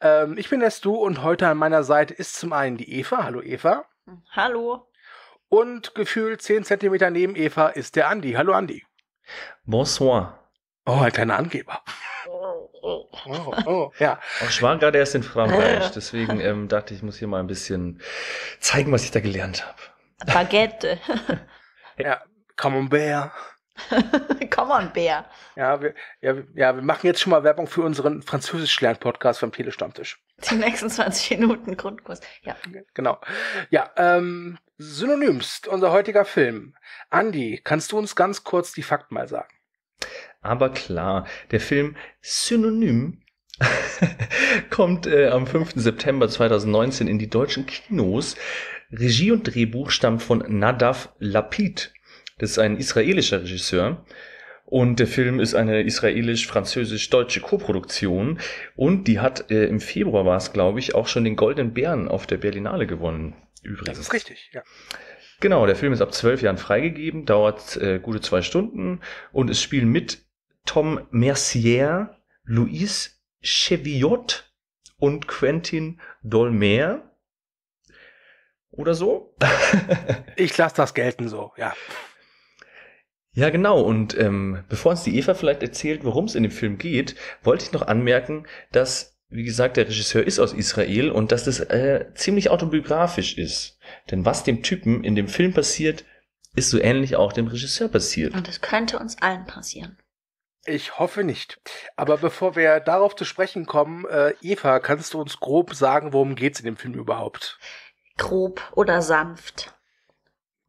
Ähm, ich bin der Stu und heute an meiner Seite ist zum einen die Eva. Hallo Eva. Hallo. Und gefühlt 10 Zentimeter neben Eva ist der Andi. Hallo Andi. Bonsoir. Oh, ein kleiner Angeber. Oh, oh, oh, ja. Ich war gerade erst in Frankreich, deswegen ähm, dachte ich, ich muss hier mal ein bisschen zeigen, was ich da gelernt habe. Baguette. (laughs) Ja, Come on Bear. (laughs) Come on, Bär. Ja wir, ja, ja, wir machen jetzt schon mal Werbung für unseren Französisch-Lern-Podcast vom Telestammtisch. (laughs) Die nächsten 20 Minuten Grundkurs. Ja. Genau. Ja, ähm, Synonyms, unser heutiger Film. Andi, kannst du uns ganz kurz die Fakten mal sagen? Aber klar, der Film Synonym (laughs) kommt äh, am 5. September 2019 in die deutschen Kinos. Regie und Drehbuch stammt von Nadav Lapid. Das ist ein israelischer Regisseur. Und der Film ist eine israelisch-französisch-deutsche Koproduktion. Und die hat äh, im Februar war es, glaube ich, auch schon den Goldenen Bären auf der Berlinale gewonnen. Übrigens. Das ist richtig, ja. Genau, der Film ist ab zwölf Jahren freigegeben, dauert äh, gute zwei Stunden und es spielen mit Tom Mercier, Louise Cheviot und Quentin Dolmer. Oder so? (laughs) ich lasse das gelten so, ja. Ja, genau. Und ähm, bevor uns die Eva vielleicht erzählt, worum es in dem Film geht, wollte ich noch anmerken, dass, wie gesagt, der Regisseur ist aus Israel und dass das äh, ziemlich autobiografisch ist. Denn was dem Typen in dem Film passiert, ist so ähnlich auch dem Regisseur passiert. Und es könnte uns allen passieren. Ich hoffe nicht. Aber bevor wir darauf zu sprechen kommen, äh, Eva, kannst du uns grob sagen, worum geht's in dem Film überhaupt? Grob oder sanft.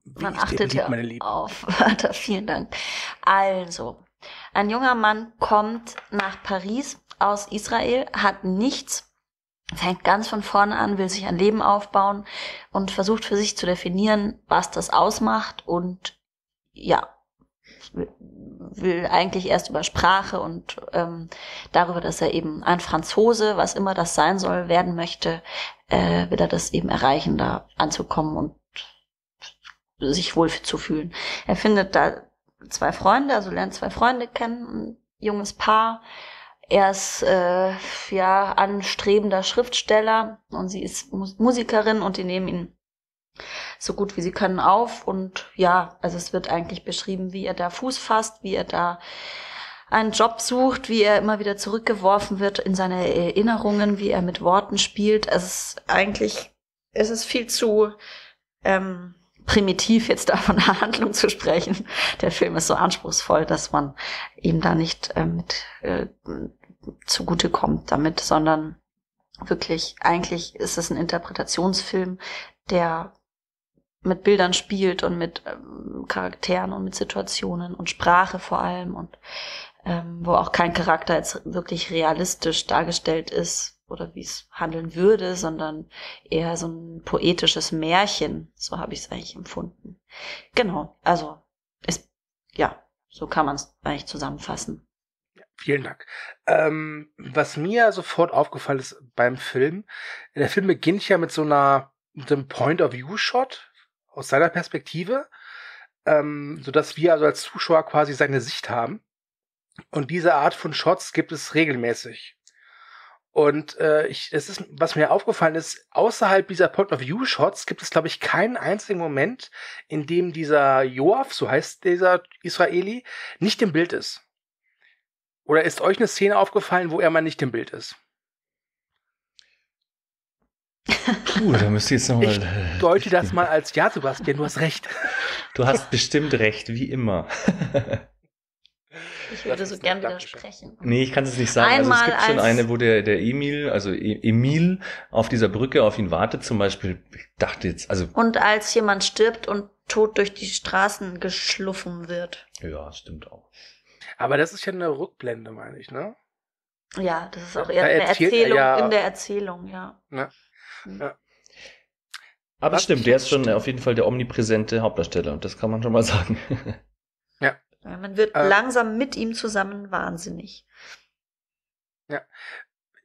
Man achtet ja auf. (laughs) Warte, vielen Dank. Also, ein junger Mann kommt nach Paris aus Israel, hat nichts, fängt ganz von vorne an, will sich ein Leben aufbauen und versucht für sich zu definieren, was das ausmacht und ja, will eigentlich erst über Sprache und ähm, darüber, dass er eben ein Franzose, was immer das sein soll, werden möchte, äh, will er das eben erreichen, da anzukommen und sich wohl zu fühlen. Er findet da zwei Freunde, also lernt zwei Freunde kennen, ein junges Paar. Er ist äh, ja anstrebender Schriftsteller und sie ist Musikerin und die nehmen ihn so gut wie sie können auf und ja, also es wird eigentlich beschrieben, wie er da Fuß fasst, wie er da einen Job sucht, wie er immer wieder zurückgeworfen wird in seine Erinnerungen, wie er mit Worten spielt. Es ist eigentlich, es ist viel zu ähm, primitiv jetzt (laughs) da von der Handlung zu sprechen. Der Film ist so anspruchsvoll, dass man ihm da nicht äh, mit äh, zugute kommt damit, sondern wirklich, eigentlich ist es ein Interpretationsfilm, der mit Bildern spielt und mit ähm, Charakteren und mit Situationen und Sprache vor allem und ähm, wo auch kein Charakter jetzt wirklich realistisch dargestellt ist oder wie es handeln würde, sondern eher so ein poetisches Märchen, so habe ich es eigentlich empfunden. Genau, also ist ja, so kann man es eigentlich zusammenfassen. Vielen Dank. Ähm, was mir sofort aufgefallen ist beim Film, der Film beginnt ja mit so einer mit einem Point-of-View-Shot, aus seiner Perspektive, ähm, so dass wir also als Zuschauer quasi seine Sicht haben. Und diese Art von Shots gibt es regelmäßig. Und äh, ich, es ist, was mir aufgefallen ist, außerhalb dieser Point-of-View-Shots gibt es, glaube ich, keinen einzigen Moment, in dem dieser Joaf, so heißt dieser Israeli, nicht im Bild ist. Oder ist euch eine Szene aufgefallen, wo er mal nicht im Bild ist? Puh, da müsst ihr jetzt nochmal. Ich deute das mal als Ja, Sebastian, du hast recht. Du hast bestimmt recht, wie immer. (laughs) Ich würde so gern widersprechen. Nee, ich kann es nicht sagen. Einmal also es gibt schon eine, wo der, der Emil, also e Emil auf dieser Brücke auf ihn wartet zum Beispiel. Ich dachte jetzt, also. Und als jemand stirbt und tot durch die Straßen geschluffen wird. Ja, stimmt auch. Aber das ist ja eine Rückblende, meine ich, ne? Ja, das ist auch eher eine Erzählung ja, in der Erzählung, ja. Ne? Mhm. Ja. Aber Was stimmt, der ist schon auf jeden Fall der omnipräsente Hauptdarsteller und das kann man schon mal sagen. (laughs) ja. Man wird äh, langsam mit ihm zusammen wahnsinnig. Ja.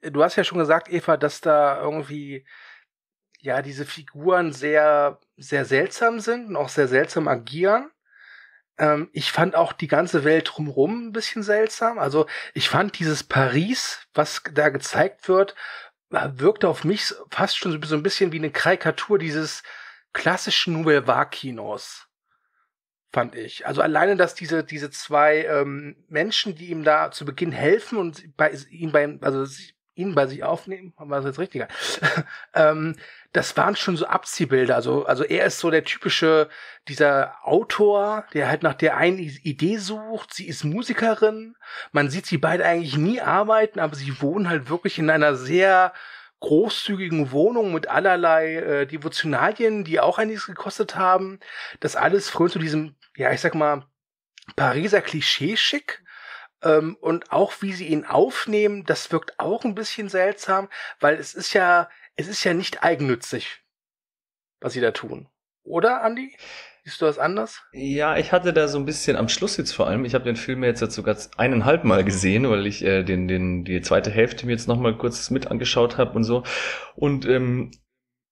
Du hast ja schon gesagt, Eva, dass da irgendwie ja diese Figuren sehr, sehr seltsam sind und auch sehr seltsam agieren. Ähm, ich fand auch die ganze Welt drumherum ein bisschen seltsam. Also ich fand dieses Paris, was da gezeigt wird, wirkte auf mich fast schon so ein bisschen wie eine Karikatur dieses klassischen Nouvelle Vague-Kinos. Fand ich. Also alleine, dass diese, diese zwei ähm, Menschen, die ihm da zu Beginn helfen und bei, ihm beim, also ihn bei sich aufnehmen, war das jetzt richtiger? (laughs) ähm, das waren schon so Abziehbilder. Also, also er ist so der typische, dieser Autor, der halt nach der einen Idee sucht. Sie ist Musikerin. Man sieht sie beide eigentlich nie arbeiten, aber sie wohnen halt wirklich in einer sehr großzügigen Wohnung mit allerlei äh, Devotionalien, die auch einiges gekostet haben. Das alles frönt zu diesem, ja, ich sag mal, Pariser Klischee-Schick. Ähm, und auch wie sie ihn aufnehmen, das wirkt auch ein bisschen seltsam, weil es ist ja, es ist ja nicht eigennützig, was sie da tun. Oder, Andi? Siehst du was anders? Ja, ich hatte da so ein bisschen am Schluss jetzt vor allem, ich habe den Film jetzt sogar eineinhalb Mal gesehen, weil ich äh, den, den, die zweite Hälfte mir jetzt nochmal kurz mit angeschaut habe und so. Und ähm,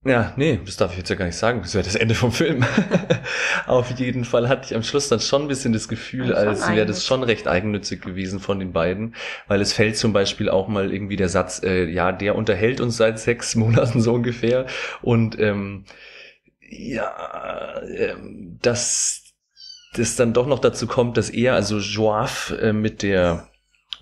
ja, nee, das darf ich jetzt ja gar nicht sagen. Das wäre das Ende vom Film. (laughs) Auf jeden Fall hatte ich am Schluss dann schon ein bisschen das Gefühl, als wäre das schon recht eigennützig gewesen von den beiden, weil es fällt zum Beispiel auch mal irgendwie der Satz, äh, ja, der unterhält uns seit sechs (laughs) Monaten so ungefähr und ähm, ja, ähm, dass das dann doch noch dazu kommt, dass er, also Joaf äh, mit der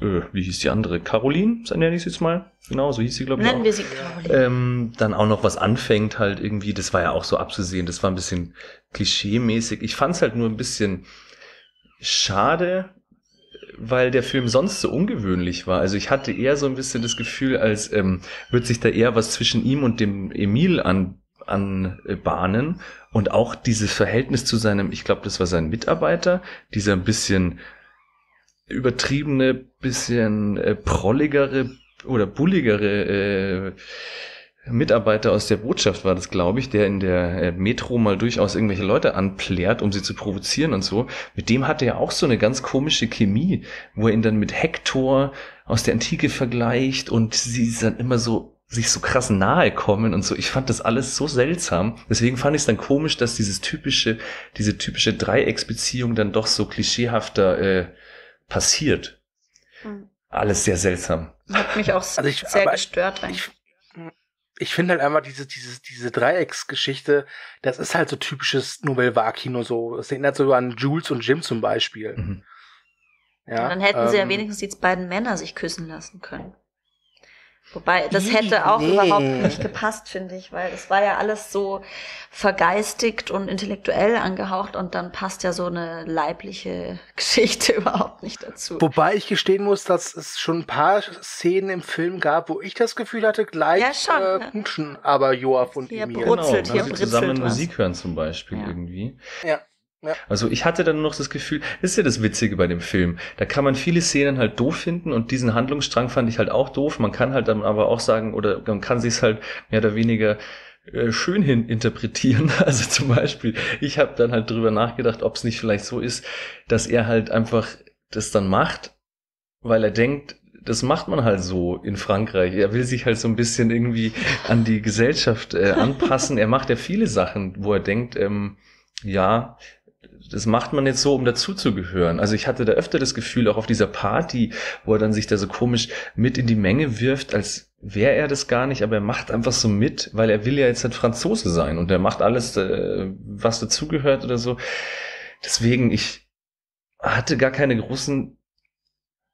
äh, wie hieß die andere? Caroline, nenne ich sie jetzt mal. Genau, so hieß sie, glaube ich. Nennen auch. wir sie Caroline. Ähm, dann auch noch was anfängt, halt irgendwie, das war ja auch so abzusehen, das war ein bisschen klischee-mäßig. Ich fand es halt nur ein bisschen schade, weil der Film sonst so ungewöhnlich war. Also ich hatte eher so ein bisschen das Gefühl, als ähm, wird sich da eher was zwischen ihm und dem Emil an anbahnen und auch dieses Verhältnis zu seinem, ich glaube, das war sein Mitarbeiter, dieser ein bisschen übertriebene, bisschen äh, prolligere oder bulligere äh, Mitarbeiter aus der Botschaft war das, glaube ich, der in der äh, Metro mal durchaus irgendwelche Leute anplärt, um sie zu provozieren und so. Mit dem hatte er auch so eine ganz komische Chemie, wo er ihn dann mit Hector aus der Antike vergleicht und sie dann immer so sich so krass nahe kommen und so. Ich fand das alles so seltsam. Deswegen fand ich es dann komisch, dass dieses typische, diese typische Dreiecksbeziehung dann doch so klischeehafter äh, passiert. Hm. Alles sehr seltsam. Hat mich auch also ich, sehr gestört eigentlich. Ich, ich finde halt einfach diese, diese, diese Dreiecksgeschichte, das ist halt so typisches Nouvelle Vague-Kino so. Es erinnert so an Jules und Jim zum Beispiel. Mhm. Ja, ja, dann hätten ähm, sie ja ähm, wenigstens die beiden Männer sich küssen lassen können. Wobei, das hätte auch nee. überhaupt nicht gepasst, finde ich, weil es war ja alles so vergeistigt und intellektuell angehaucht und dann passt ja so eine leibliche (laughs) Geschichte überhaupt nicht dazu. Wobei ich gestehen muss, dass es schon ein paar Szenen im Film gab, wo ich das Gefühl hatte, gleich ja, schon, äh, knutschen aber Joaf und hier Emil. Brutzelt, genau, hier zusammen was. Musik hören zum Beispiel ja. irgendwie. Ja. Also ich hatte dann noch das Gefühl, das ist ja das Witzige bei dem Film. Da kann man viele Szenen halt doof finden und diesen Handlungsstrang fand ich halt auch doof. Man kann halt dann aber auch sagen, oder man kann sich halt mehr oder weniger äh, schön hin interpretieren. (laughs) Also zum Beispiel, ich habe dann halt drüber nachgedacht, ob es nicht vielleicht so ist, dass er halt einfach das dann macht, weil er denkt, das macht man halt so in Frankreich. Er will sich halt so ein bisschen irgendwie an die Gesellschaft äh, anpassen. er macht ja viele Sachen, wo er denkt, ähm, ja, das macht man jetzt so, um dazuzugehören. Also ich hatte da öfter das Gefühl, auch auf dieser Party, wo er dann sich da so komisch mit in die Menge wirft, als wäre er das gar nicht, aber er macht einfach so mit, weil er will ja jetzt halt Franzose sein und er macht alles, äh, was dazugehört oder so. Deswegen, ich hatte gar keine großen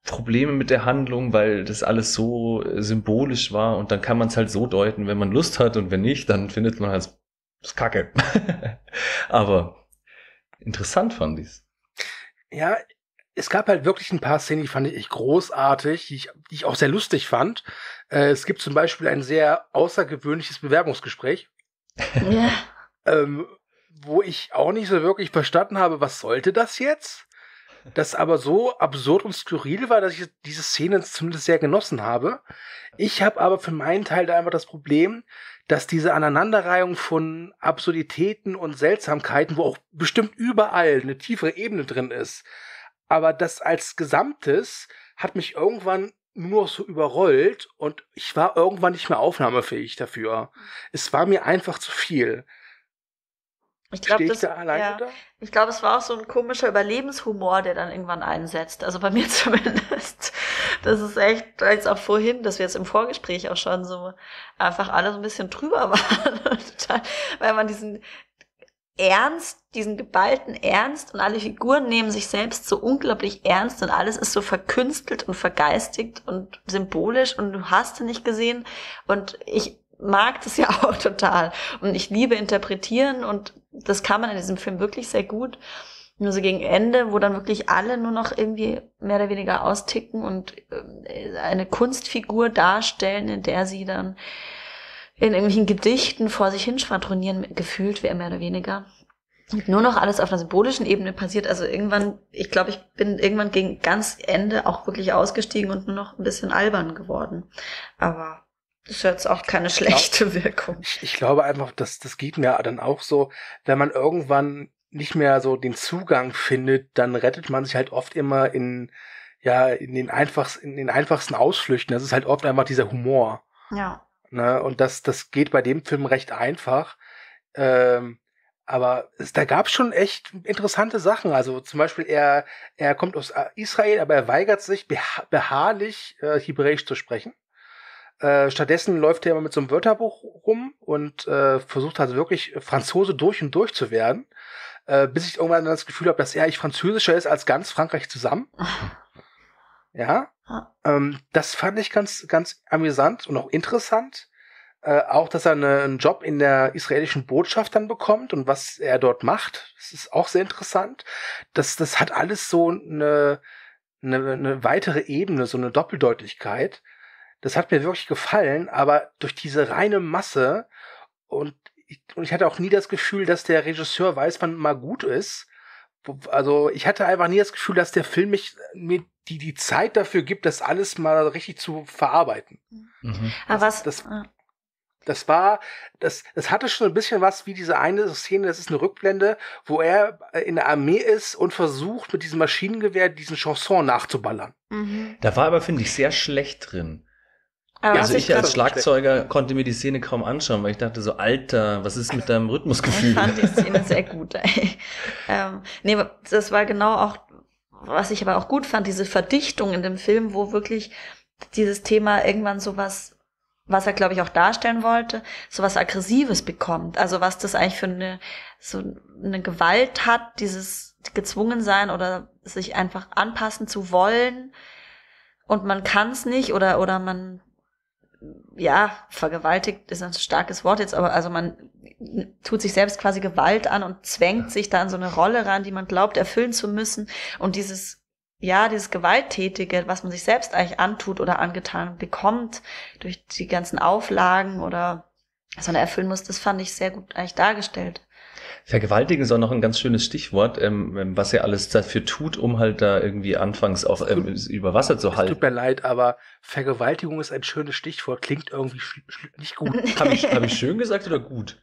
Probleme mit der Handlung, weil das alles so äh, symbolisch war und dann kann man es halt so deuten, wenn man Lust hat und wenn nicht, dann findet man halt das Kacke. (laughs) aber interessant fand ich's. Ja, es gab halt wirklich ein paar Szenen, die fand ich großartig, die ich, die ich auch sehr lustig fand. Äh, es gibt zum Beispiel ein sehr außergewöhnliches Bewerbungsgespräch. Ja. ähm, wo ich auch nicht so wirklich verstanden habe, was sollte das jetzt? Das aber so absurd und skurril war, dass ich diese Szene zumindest sehr genossen habe. Ich habe aber für meinen Teil da einfach das Problem, dass diese Aneinanderreihung von Absurditäten und Seltsamkeiten, wo auch bestimmt überall eine tiefere Ebene drin ist, aber das als Gesamtes hat mich irgendwann nur so überrollt und ich war irgendwann nicht mehr aufnahmefähig dafür. Es war mir einfach zu viel. Ich glaube, ich, da ja, ich glaube, es war auch so ein komischer Überlebenshumor, der dann irgendwann einsetzt. Also bei mir (laughs) zumindest. Das ist echt, als auch vorhin, dass wir jetzt im Vorgespräch auch schon so einfach alle so ein bisschen drüber (laughs) waren. weil man diesen Ernst, diesen geballten Ernst und alle Figuren nehmen sich selbst so unglaublich ernst und alles ist so verkünstelt und vergeistigt und symbolisch und du hast ihn nicht gesehen und ich mag das ja (laughs) auch total und ich liebe interpretieren und das kann man in diesem Film wirklich sehr gut. Nur so gegen Ende, wo dann wirklich alle nur noch irgendwie mehr oder weniger austicken und äh, eine Kunstfigur darstellen, in der sie dann in irgendwelchen Gedichten vor sich hin schwadronieren, gefühlt wäre mehr oder weniger. Und nur noch alles auf einer symbolischen Ebene passiert. Also irgendwann, ich glaube, ich bin irgendwann gegen ganz Ende auch wirklich ausgestiegen und nur noch ein bisschen albern geworden. Aber ist jetzt auch keine schlechte ich glaub, Wirkung. Ich, ich, glaube einfach, dass das geht mir dann auch so, wenn man irgendwann nicht mehr so den Zugang findet, dann rettet man sich halt oft immer in ja in den einfachsten in den einfachsten Ausflüchten. Das ist halt oft einfach dieser Humor. Ja. Ne? Und das, das geht bei dem Film recht einfach. Ähm, aber es, da gab es schon echt interessante Sachen. Also zum Beispiel, er, er kommt aus äh, Israel, aber er weigert sich beha beharrlich äh, Hebräisch zu sprechen. Äh, stattdessen läuft er immer mit so einem Wörterbuch rum und äh, versucht also wirklich Franzose durch und durch zu werden, äh, bis ich irgendwann das Gefühl habe, dass er eigentlich französischer ist als ganz Frankreich zusammen. (laughs) Ja. Ähm, das fand ich ganz, ganz amüsant und auch interessant. Äh, auch, dass er eine, einen Job in der israelischen Botschaft dann bekommt und was er dort macht. Das ist auch sehr interessant. Das, das hat alles so eine, eine, eine weitere Ebene, so eine Doppeldeutigkeit. Das hat mir wirklich gefallen, aber durch diese reine Masse und ich, und ich hatte auch nie das Gefühl, dass der Regisseur weiß, wann mal gut ist. Also ich hatte einfach nie das Gefühl, dass der Film mich mir die die Zeit dafür gibt, das alles mal richtig zu verarbeiten. Mhm. Aber was? Das, das war, das, das hatte schon ein bisschen was wie diese eine Szene, das ist eine Rückblende, wo er in der Armee ist und versucht, mit diesem Maschinengewehr diesen Chanson nachzuballern. Mhm. Da war aber, finde ich, sehr schlecht drin. Aber also ich, als Schlagzeuger konnte mir die Szene kaum anschauen, weil ich dachte so, Alter, was ist mit deinem Rhythmusgefühl? Ich fand die Szene sehr gut. Ey. (laughs) ähm, nee, das war genau auch was ich aber auch gut fand, diese Verdichtung in dem Film, wo wirklich dieses Thema irgendwann sowas, was er glaube ich auch darstellen wollte, sowas Aggressives bekommt. Also was das eigentlich für eine, so eine Gewalt hat, dieses gezwungen sein oder sich einfach anpassen zu wollen und man kann es nicht oder, oder man ja, vergewaltigt ist ein starkes Wort jetzt, aber also man tut sich selbst quasi Gewalt an und zwängt sich da in so eine Rolle ran, die man glaubt erfüllen zu müssen. Und dieses, ja, dieses Gewalttätige, was man sich selbst eigentlich antut oder angetan bekommt durch die ganzen Auflagen oder was man erfüllen muss, das fand ich sehr gut eigentlich dargestellt. Vergewaltigen ist auch noch ein ganz schönes Stichwort, ähm, ähm, was er alles dafür tut, um halt da irgendwie anfangs auch ähm, über Wasser zu halten. Tut mir leid, aber Vergewaltigung ist ein schönes Stichwort, klingt irgendwie nicht gut. (laughs) Habe ich, hab ich schön gesagt oder gut?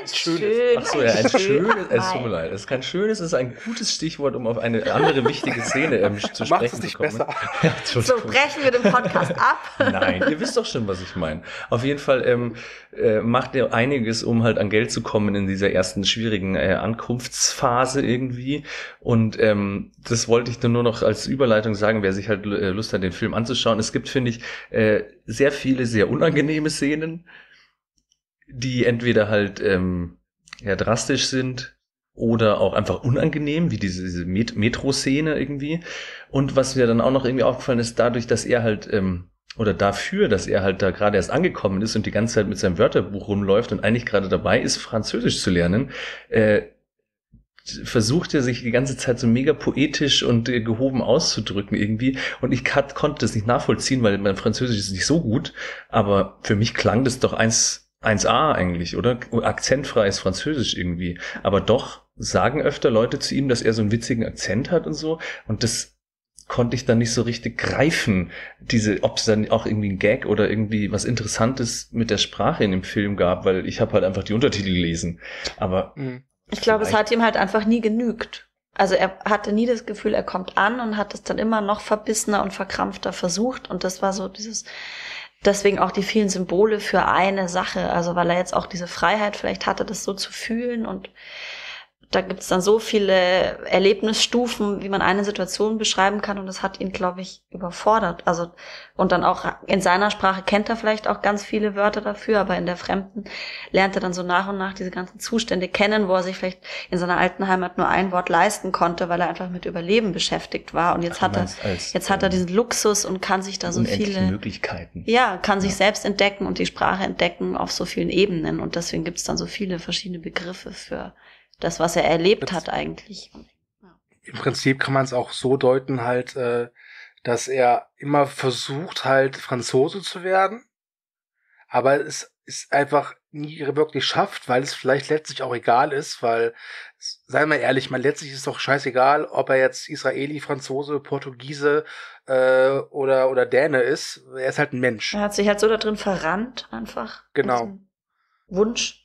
Ein schönes. Ach so, ja, ein schönes. Es tut mir leid. Es ist kein schönes, es ist ein gutes Stichwort, um auf eine andere wichtige Szene ähm, (laughs) zu sprechen es nicht zu kommen. Besser. (laughs) Ja, so brechen wir den Podcast ab. (laughs) Nein, ihr wisst doch schon, was ich meine. Auf jeden Fall ähm, äh, macht er einiges, um halt an Geld zu kommen in dieser ersten schwierigen äh, Ankunftsphase irgendwie. Und ähm, das wollte ich nur noch als Überleitung sagen, wer sich halt äh, Lust hat, den Film anzuschauen. Es gibt, finde ich, äh, sehr viele sehr unangenehme Szenen die entweder halt ähm, ja, drastisch sind oder auch einfach unangenehm, wie diese, diese Met Metro-Szene irgendwie. Und was mir dann auch noch irgendwie aufgefallen ist, dadurch, dass er halt, ähm, oder dafür, dass er halt da gerade erst angekommen ist und die ganze Zeit mit seinem Wörterbuch rumläuft und eigentlich gerade dabei ist, Französisch zu lernen, äh, versucht er sich die ganze Zeit so mega poetisch und äh, gehoben auszudrücken irgendwie. Und ich konnte das nicht nachvollziehen, weil mein Französisch ist nicht so gut. Aber für mich klang das doch eins 1a eigentlich, oder? Akzentfreies Französisch irgendwie. Aber doch sagen öfter Leute zu ihm, dass er so einen witzigen Akzent hat und so. Und das konnte ich dann nicht so richtig greifen, diese, ob es dann auch irgendwie ein Gag oder irgendwie was Interessantes mit der Sprache in dem Film gab, weil ich habe halt einfach die Untertitel gelesen. Aber mhm. ich glaube, es hat ihm halt einfach nie genügt. Also er hatte nie das Gefühl, er kommt an und hat es dann immer noch verbissener und verkrampfter versucht. Und das war so dieses, deswegen auch die vielen Symbole für eine Sache. Also weil er jetzt auch diese Freiheit vielleicht hatte, das so zu fühlen und da gibt's dann so viele Erlebnisstufen, wie man eine Situation beschreiben kann und das hat ihn, glaube ich, überfordert. Also und dann auch in seiner Sprache kennt er vielleicht auch ganz viele Wörter dafür, aber in der Fremden lernt er dann so nach und nach diese ganzen Zustände kennen, wo er sich vielleicht in seiner alten Heimat nur ein Wort leisten konnte, weil er einfach mit Überleben beschäftigt war. Und jetzt Ach, hat er als, jetzt hat er ähm, diesen Luxus und kann sich da so viele Möglichkeiten. Ja, kann sich selbst entdecken und die Sprache entdecken auf so vielen Ebenen und deswegen gibt's dann so viele verschiedene Begriffe für das, was er erlebt hat eigentlich. Im Prinzip kann man es auch so deuten, halt, äh, dass er immer versucht, halt Franzose zu werden, aber es ist einfach nie wirklich schafft, weil es vielleicht letztlich auch egal ist, weil, seien wir ehrlich, man letztlich ist doch scheißegal, ob er jetzt Israeli, Franzose, Portugiese äh, oder, oder Däne ist. Er ist halt ein Mensch. Er hat sich halt so da drin verrannt, einfach. Genau. Wunsch.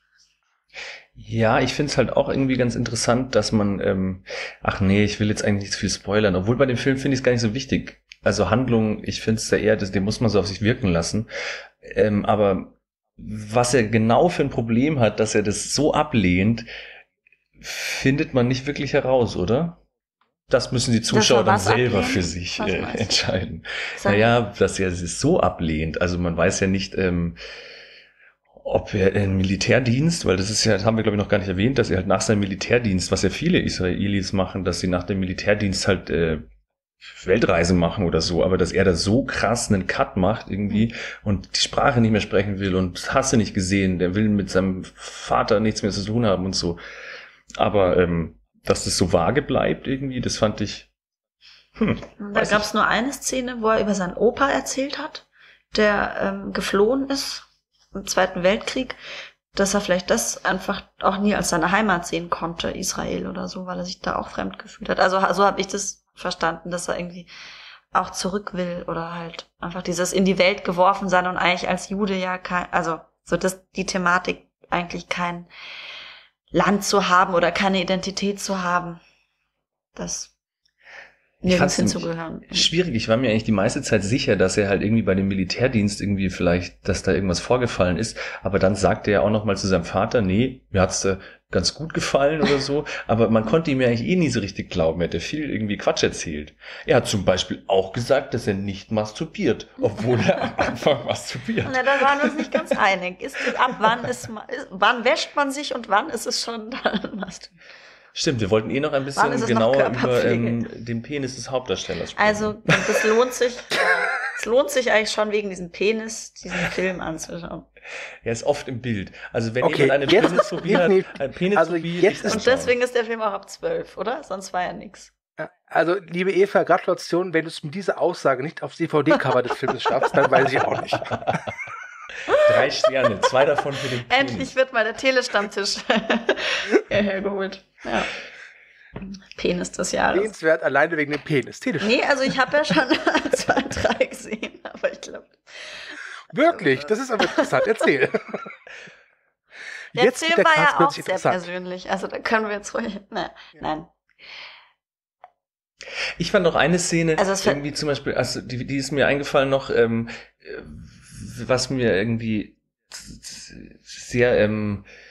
Ja, ich finde es halt auch irgendwie ganz interessant, dass man, ähm, ach nee, ich will jetzt eigentlich nicht zu viel spoilern, obwohl bei dem Film finde ich es gar nicht so wichtig. Also Handlung, ich finde es ja eher, das, den muss man so auf sich wirken lassen. Ähm, aber was er genau für ein Problem hat, dass er das so ablehnt, findet man nicht wirklich heraus, oder? Das müssen die Zuschauer dann selber ablehnt? für sich äh, entscheiden. Naja, dass er es so ablehnt. Also man weiß ja nicht, ähm, ob er in Militärdienst, weil das ist ja, das haben wir glaube ich noch gar nicht erwähnt, dass er halt nach seinem Militärdienst, was ja viele Israelis machen, dass sie nach dem Militärdienst halt äh, Weltreise machen oder so, aber dass er da so krass einen Cut macht irgendwie mhm. und die Sprache nicht mehr sprechen will und hast du nicht gesehen, der will mit seinem Vater nichts mehr zu tun haben und so. Aber ähm, dass das so vage bleibt irgendwie, das fand ich. Hm, da gab es nur eine Szene, wo er über seinen Opa erzählt hat, der ähm, geflohen ist im Zweiten Weltkrieg, dass er vielleicht das einfach auch nie als seine Heimat sehen konnte, Israel oder so, weil er sich da auch fremd gefühlt hat. Also so habe ich das verstanden, dass er irgendwie auch zurück will oder halt einfach dieses in die Welt geworfen sein und eigentlich als Jude ja kein, also so dass die Thematik eigentlich kein Land zu haben oder keine Identität zu haben. Das nirgends hinzugehören. Schwierig. Ich war mir eigentlich die meiste Zeit sicher, dass er halt irgendwie bei dem Militärdienst irgendwie vielleicht, dass da irgendwas vorgefallen ist. Aber dann sagte er auch noch mal zu seinem Vater, nee, mir hat's da ganz gut gefallen oder so. Aber man konnte ihm ja eigentlich eh nie so richtig glauben. Er hätte viel irgendwie Quatsch erzählt. Er hat zum Beispiel auch gesagt, dass er nicht masturbiert, obwohl er am Anfang masturbiert. Na, da waren wir uns nicht ganz einig. Ist, ab wann ist, wann wäscht man sich und wann ist es schon (laughs) dann masturbiert? Stimmt, wir wollten eh noch ein bisschen genauer über ähm, den Penis des Hauptdarstellers sprechen. Also, das lohnt sich. es lohnt sich eigentlich schon wegen diesem Penis, diesen Film anzuschauen. Er ist oft im Bild. Also wenn okay, jemand eine Penisphobie hat, eine Penisphobie, also jetzt Und deswegen ist der Film auch ab zwölf, oder? Sonst war ja nichts. Also, liebe Eva, Gratulation, wenn du es mit dieser Aussage nicht aufs DVD-Cover des Films schaffst, dann weiß ich auch nicht. (laughs) Drei Sterne, zwei davon für den Penis. Endlich wird mal der Telestammtisch (laughs) hergeholt. Ja. Penis des Jahres. Sehenswert alleine wegen dem Penis. Nee, also ich habe ja schon (laughs) zwei, drei gesehen, aber ich glaube. Wirklich? Das ist aber interessant. Erzähl. Der jetzt Film war ja auch sehr persönlich. Also da können wir jetzt ruhig. Ne, ja. Nein. Ich fand noch eine Szene, also irgendwie zum Beispiel, also die, die ist mir eingefallen noch, ähm, was mir irgendwie sehr ähm, äh,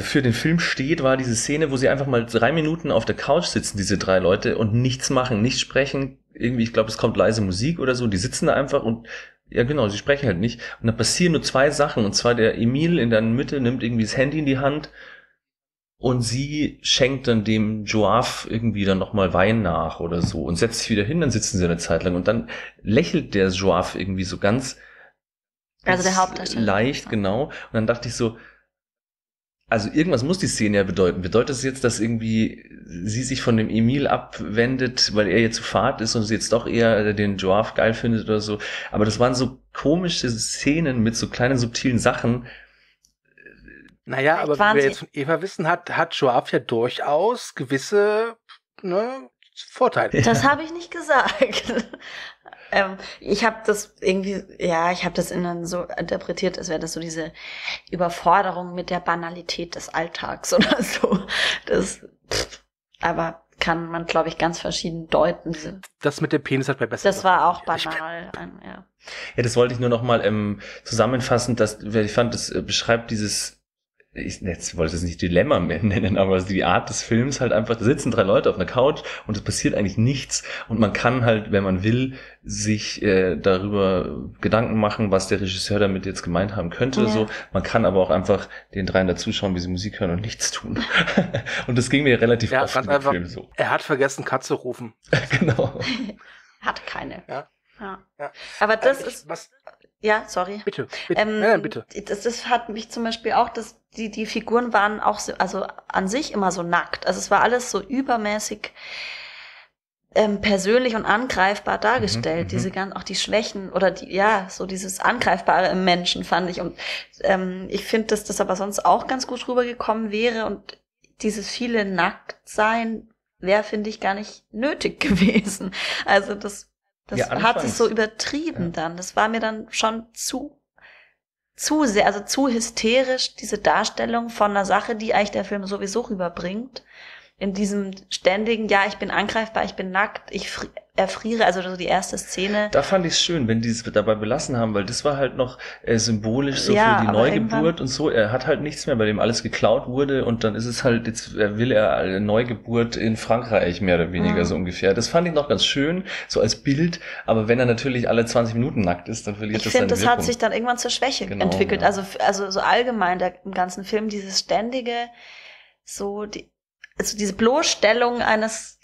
für den Film steht, war diese Szene, wo sie einfach mal drei Minuten auf der Couch sitzen, diese drei Leute, und nichts machen, nicht sprechen. Irgendwie, ich glaube, es kommt leise Musik oder so. Die sitzen da einfach und ja genau, sie sprechen halt nicht. Und dann passieren nur zwei Sachen. Und zwar der Emil in der Mitte nimmt irgendwie das Handy in die Hand und sie schenkt dann dem Joaf irgendwie dann nochmal Wein nach oder so und setzt sich wieder hin, dann sitzen sie eine Zeit lang und dann lächelt der Joaf irgendwie so ganz, also der Hauptdarsteller. Leicht, genau. Und dann dachte ich so, also irgendwas muss die Szene ja bedeuten. Bedeutet das jetzt, dass irgendwie sie sich von dem Emil abwendet, weil er jetzt zu Fahrt ist und sie jetzt doch eher den Joaf geil findet oder so. Aber das waren so komische Szenen mit so kleinen subtilen Sachen. Naja, Vielleicht aber wie wir jetzt von Eva wissen, hat, hat Joaf ja durchaus gewisse ne, Vorteile. Das habe ich nicht gesagt. Ähm, ich habe das irgendwie, ja, ich habe das innen so interpretiert, als wäre das so diese Überforderung mit der Banalität des Alltags (laughs) oder so. Das, pff, aber kann man, glaube ich, ganz verschieden deuten. Das mit dem Penis hat mir besser. Das war auch banal. Ein, ja. ja, das wollte ich nur noch mal ähm, zusammenfassen, dass ich fand, das äh, beschreibt dieses ich jetzt wollte es nicht Dilemma mehr (laughs) nennen, aber die Art des Films halt einfach, da sitzen drei Leute auf einer Couch und es passiert eigentlich nichts und man kann halt, wenn man will, sich äh, darüber Gedanken machen, was der Regisseur damit jetzt gemeint haben könnte. Ja. So, man kann aber auch einfach den dreien dazuschauen, wie sie Musik hören und nichts tun. (laughs) und das ging mir relativ ja, oft im einfach, Film so. Er hat vergessen, Katze rufen. (laughs) genau. hat keine. Ja. Ja. ja. Aber das ähm, ist. Was, ja, sorry. Bitte, bitte. Ähm, nein, nein, bitte. Das, das hat mich zum Beispiel auch, dass die, die Figuren waren auch so, also an sich immer so nackt. Also es war alles so übermäßig ähm, persönlich und angreifbar dargestellt. Mhm, diese mhm. ganz, auch die Schwächen oder die, ja, so dieses Angreifbare im Menschen fand ich. Und ähm, ich finde, dass das aber sonst auch ganz gut rübergekommen wäre und dieses viele Nacktsein wäre, finde ich, gar nicht nötig (laughs) gewesen. Also das das ja, hat sich so übertrieben ja. dann. Das war mir dann schon zu, zu sehr, also zu hysterisch, diese Darstellung von einer Sache, die eigentlich der Film sowieso rüberbringt. In diesem ständigen, ja, ich bin angreifbar, ich bin nackt, ich erfriere, also so die erste Szene. Da fand ich es schön, wenn die es dabei belassen haben, weil das war halt noch äh, symbolisch so ja, für die Neugeburt und so. Er hat halt nichts mehr, bei dem alles geklaut wurde und dann ist es halt, jetzt will er eine Neugeburt in Frankreich mehr oder weniger mhm. so ungefähr. Das fand ich noch ganz schön, so als Bild, aber wenn er natürlich alle 20 Minuten nackt ist, dann verliert ich das find, seine das Wirkung. hat sich dann irgendwann zur Schwäche genau, entwickelt. Ja. Also, also so allgemein der, im ganzen Film dieses ständige, so die, also diese Bloßstellung eines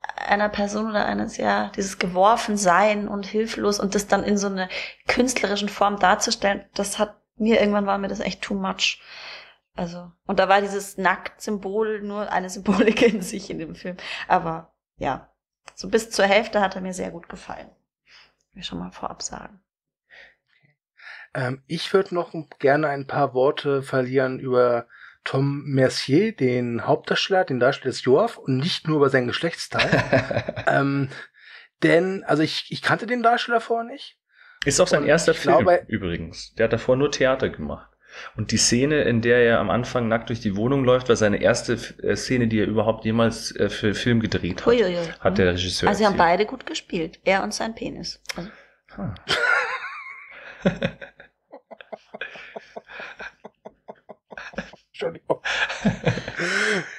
einer Person oder eines, ja, dieses geworfen sein und hilflos und das dann in so einer künstlerischen Form darzustellen, das hat mir irgendwann war mir das echt too much. Also, und da war dieses Nackt-Symbol nur eine (laughs) Symbolik in sich in dem Film. Aber ja, so bis zur Hälfte hat er mir sehr gut gefallen. Will ich schon mal vorab sagen. Ähm, ich würde noch gerne ein paar Worte verlieren über Tom Mercier, den Hauptdarsteller, den Darsteller des Jorf und nicht nur über sein Geschlechtsteil. (laughs) ähm, denn, also ich, ich kannte den Darsteller vorher nicht. Ist auch sein erster Film glaube, übrigens. Der hat davor nur Theater gemacht. Und die Szene, in der er am Anfang nackt durch die Wohnung läuft, war seine erste äh, Szene, die er überhaupt jemals äh, für Film gedreht hat. Uiuiui. Hat der Regisseur. Also sie haben beide gut gespielt. Er und sein Penis. Also. (laughs) (laughs) Entschuldigung. (laughs)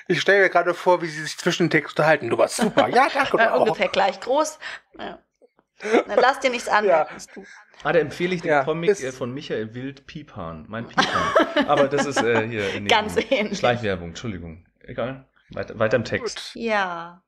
Ich stelle mir gerade vor, wie sie sich zwischen den Text unterhalten. Du warst super. Ja, danke. (laughs) Äh, ungefähr gleich groß. Ja. Dann lass dir nichts anmerken. Ja. Ah, da empfehle ich den ja, Comic äh, von Michael Wild, Pipan. Mein Pipan. Aber das ist äh, hier in Ganz ähnlich. Schleichwerbung, Entschuldigung. Egal. Weiter, weiter im Text. Gut. Ja.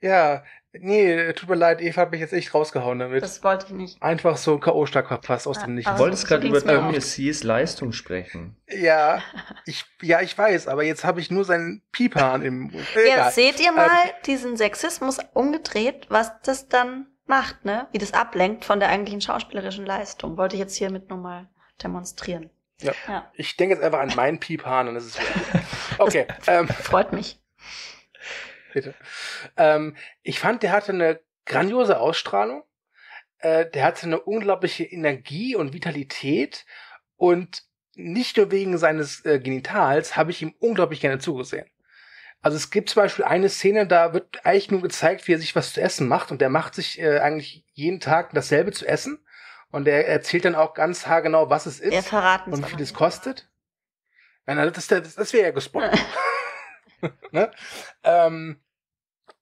Ja, Nee, tut mir leid, Eva hat mich jetzt echt rausgehauen damit. Das wollte ich nicht. Einfach so K.O.-stark verpasst aus ja, dem Nichts. Du wolltest gerade über Tom Messiers Leistung sprechen. Ja, ich, ja, ich weiß, aber jetzt habe ich nur seinen Piepan im. Äh, ja, seht ihr mal äh, diesen Sexismus umgedreht, was das dann macht, ne? Wie das ablenkt von der eigentlichen schauspielerischen Leistung. Wollte ich jetzt hiermit nur mal demonstrieren. Ja. ja. Ich denke jetzt einfach an meinen Piepan und (laughs) das ist. Okay. ähm, Freut mich. Bitte. Ähm, ich fand, der hatte eine grandiose Ausstrahlung. Äh, der hatte eine unglaubliche Energie und Vitalität. Und nicht nur wegen seines äh, Genitals habe ich ihm unglaublich gerne zugesehen. Also es gibt zum Beispiel eine Szene, da wird eigentlich nur gezeigt, wie er sich was zu essen macht. Und der macht sich äh, eigentlich jeden Tag dasselbe zu essen. Und er erzählt dann auch ganz haargenau, was es ist. Er und wie viel es kostet. Ja, das, das, das wäre ja gesponnen. (laughs) (laughs) ne? ähm,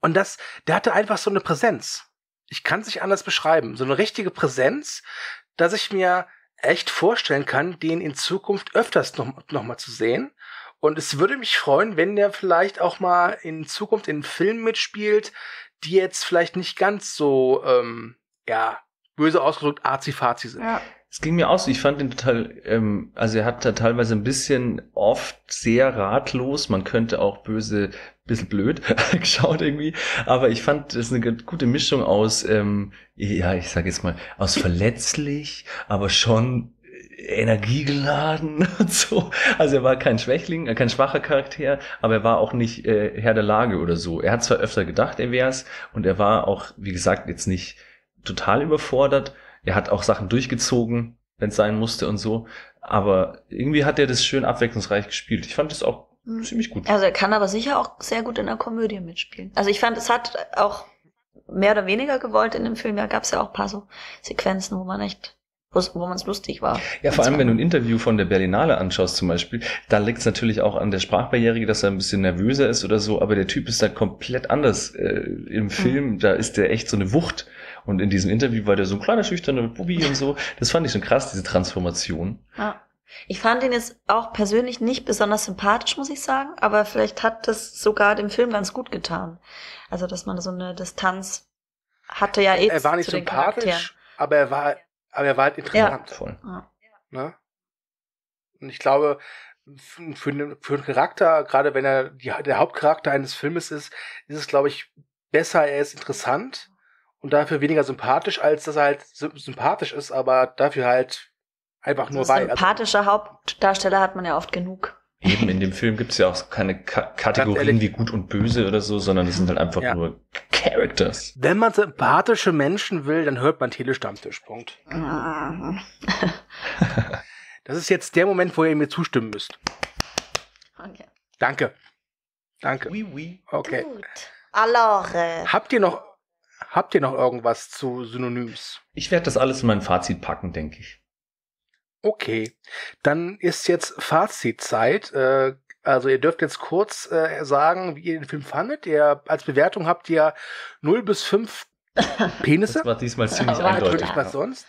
und das, der hatte einfach so eine Präsenz. Ich kann es nicht anders beschreiben. So eine richtige Präsenz, dass ich mir echt vorstellen kann, den in Zukunft öfters noch, noch mal zu sehen. Und es würde mich freuen, wenn der vielleicht auch mal in Zukunft in Filmen mitspielt, die jetzt vielleicht nicht ganz so, ähm, ja, böse ausgedrückt, arzi-fazi sind. Ja. Es ging mir auch so, ich fand ihn total, ähm, also er hat da teilweise ein bisschen oft sehr ratlos, man könnte auch böse, bisschen blöd (laughs) geschaut irgendwie, aber ich fand das eine gute Mischung aus, ähm, ja, ich sage jetzt mal, aus verletzlich, aber schon energiegeladen (laughs) und so. Also er war kein Schwächling, äh, kein schwacher Charakter, aber er war auch nicht äh, Herr der Lage oder so. Er hat zwar öfter gedacht, er wär's, und er war auch, wie gesagt, jetzt nicht total überfordert, er hat auch Sachen durchgezogen, wenn es sein musste und so. Aber irgendwie hat er das schön abwechslungsreich gespielt. Ich fand es auch mhm. ziemlich gut. Also er kann aber sicher auch sehr gut in der Komödie mitspielen. Also ich fand, es hat auch mehr oder weniger gewollt in dem Film. Da gab es ja auch paar so Sequenzen, wo man echt wo man es lustig war. Ja, vor allem, wenn du ein Interview von der Berlinale anschaust zum Beispiel, da liegt es natürlich auch an der Sprachbarriere, dass er ein bisschen nervöser ist oder so, aber der Typ ist da komplett anders äh, im hm. Film. Mhm. Da ist der echt so eine Wucht. Und in diesem Interview war der so ein kleiner, schüchterner Bubi und so. Das fand ich schon krass, diese Transformation. Ja. Ich fand ihn jetzt auch persönlich nicht besonders sympathisch, muss ich sagen, aber vielleicht hat das sogar dem Film ganz gut getan. Also, dass man so eine Distanz hatte ja eh Er war nicht sympathisch, aber er war aber er war halt interessant. Ja. Voll. Ne? Und ich glaube, für, einen, für einen Charakter, gerade wenn er die, der Hauptcharakter eines Filmes ist, ist es, glaube ich, besser, er ist interessant und dafür weniger sympathisch, als dass er halt sympathisch ist, aber dafür halt einfach nur so bei. Also sympathische also, Hauptdarsteller hat man ja oft genug. Eben, in dem Film gibt es ja auch keine Ka Kategorien wie gut und böse oder so, sondern es sind halt einfach ja. nur Characters. Wenn man sympathische Menschen will, dann hört man Telestammtisch. Punkt. (laughs) das ist jetzt der Moment, wo ihr mir zustimmen müsst. Okay. Danke. Danke. Oui, oui. Okay. Gut. Alors. Habt ihr noch, habt ihr noch irgendwas zu Synonyms? Ich werde das alles in mein Fazit packen, denke ich. Okay, dann ist jetzt Fazitzeit. Äh, also ihr dürft jetzt kurz äh, sagen, wie ihr den Film fandet. Ihr als Bewertung habt ihr 0 bis 5 (laughs) Penisse. Das war diesmal (laughs) ziemlich ja, eindeutig. Was sonst.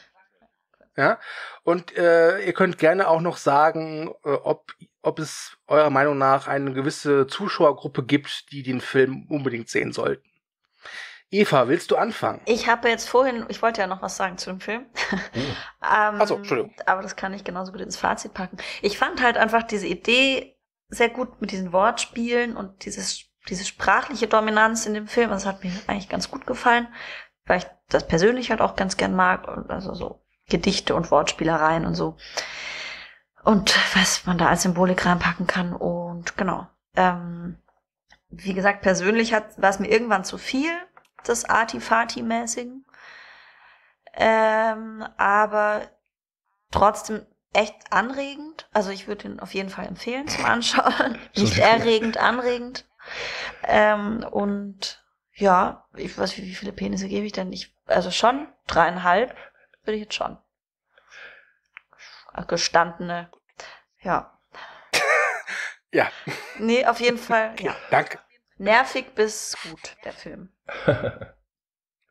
Ja. Und äh, ihr könnt gerne auch noch sagen, äh, ob, ob es eurer Meinung nach eine gewisse Zuschauergruppe gibt, die den Film unbedingt sehen sollten. Eva, willst du anfangen? Ich habe jetzt vorhin, ich wollte ja noch was sagen zu dem Film. Oh. (laughs) ähm, Achso, Entschuldigung. Aber das kann ich genauso gut ins Fazit packen. Ich fand halt einfach diese Idee sehr gut mit diesen Wortspielen und dieses, diese sprachliche Dominanz in dem Film. Das hat mir eigentlich ganz gut gefallen, weil ich das persönlich halt auch ganz gern mag. Also so Gedichte und Wortspielereien und so. Und was man da als Symbolik reinpacken kann. Und genau. Ähm, wie gesagt, persönlich hat, war es mir irgendwann zu viel des Artifati-mäßigen. Ähm, aber trotzdem echt anregend. Also ich würde ihn auf jeden Fall empfehlen zum Anschauen. (laughs) Nicht erregend, anregend. Ähm, und ja, ich weiß, wie, wie viele Penisse gebe ich denn? Ich, also schon dreieinhalb würde ich jetzt schon. Gestandene, ja. (laughs) ja. Nee, auf jeden Fall, ja. Danke. Nervig bis gut, der Film. (laughs)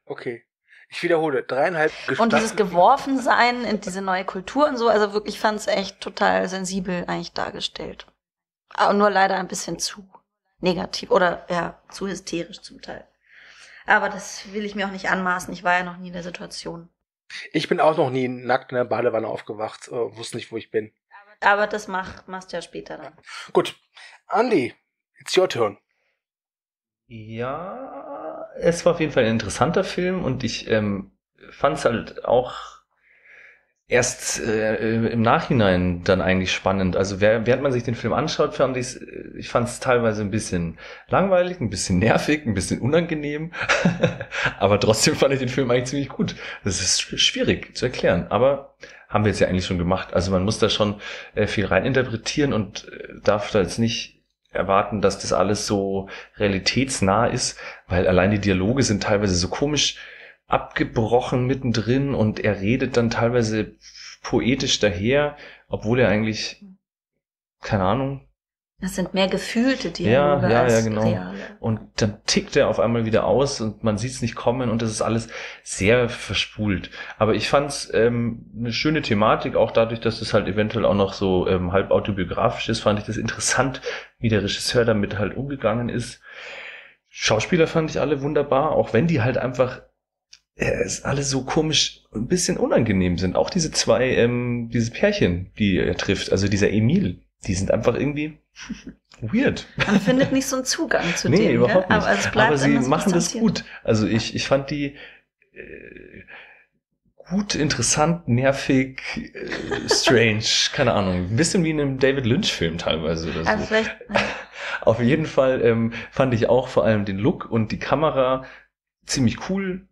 okay. Ich wiederhole, dreieinhalb Gestatten. Und dieses Geworfensein in diese neue Kultur und so, also wirklich fand es echt total sensibel eigentlich dargestellt. Aber nur leider ein bisschen zu negativ oder ja, zu hysterisch zum Teil. Aber das will ich mir auch nicht anmaßen. Ich war ja noch nie in der Situation. Ich bin auch noch nie nackt in der Badewanne aufgewacht, äh, wusste nicht, wo ich bin. Aber das mach, machst du ja später dann. Gut. Andy, it's your turn. Ja, es war auf jeden Fall ein interessanter Film und ich ähm, fand es halt auch erst äh, im Nachhinein dann eigentlich spannend. Also während man sich den Film anschaut, fand ich's, äh, ich fand es teilweise ein bisschen langweilig, ein bisschen nervig, ein bisschen unangenehm. (laughs) aber trotzdem fand ich den Film eigentlich ziemlich gut. Das ist schwierig zu erklären, aber haben wir jetzt ja eigentlich schon gemacht. Also man muss da schon äh, viel reininterpretieren und äh, darf da jetzt nicht erwarten, dass das alles so realitätsnah ist, weil allein die Dialoge sind teilweise so komisch abgebrochen mittendrin und er redet dann teilweise poetisch daher, obwohl er eigentlich, keine Ahnung, das sind mehr gefühlte Dialoge ja, ja, als ja, genau. reale. Und dann tickt er auf einmal wieder aus und man sieht es nicht kommen und das ist alles sehr verspult. Aber ich fand es ähm, eine schöne Thematik, auch dadurch, dass es halt eventuell auch noch so ähm, halb autobiografisch ist, fand ich das interessant, wie der Regisseur damit halt umgegangen ist. Schauspieler fand ich alle wunderbar, auch wenn die halt einfach äh, alle so komisch ein bisschen unangenehm sind. Auch diese zwei, ähm, diese Pärchen, die er trifft, also dieser Emil, die sind einfach irgendwie weird. Man findet nicht so einen Zugang zu nee, denen. Nee, überhaupt nicht. Aber, also Aber sie machen das gut. Also ich, ich fand die äh, gut, interessant, nervig, äh, strange, (laughs) keine Ahnung. Ein bisschen wie in einem David Lynch-Film teilweise oder so. Also vielleicht, (laughs) Auf jeden Fall ähm, fand ich auch vor allem den Look und die Kamera ziemlich cool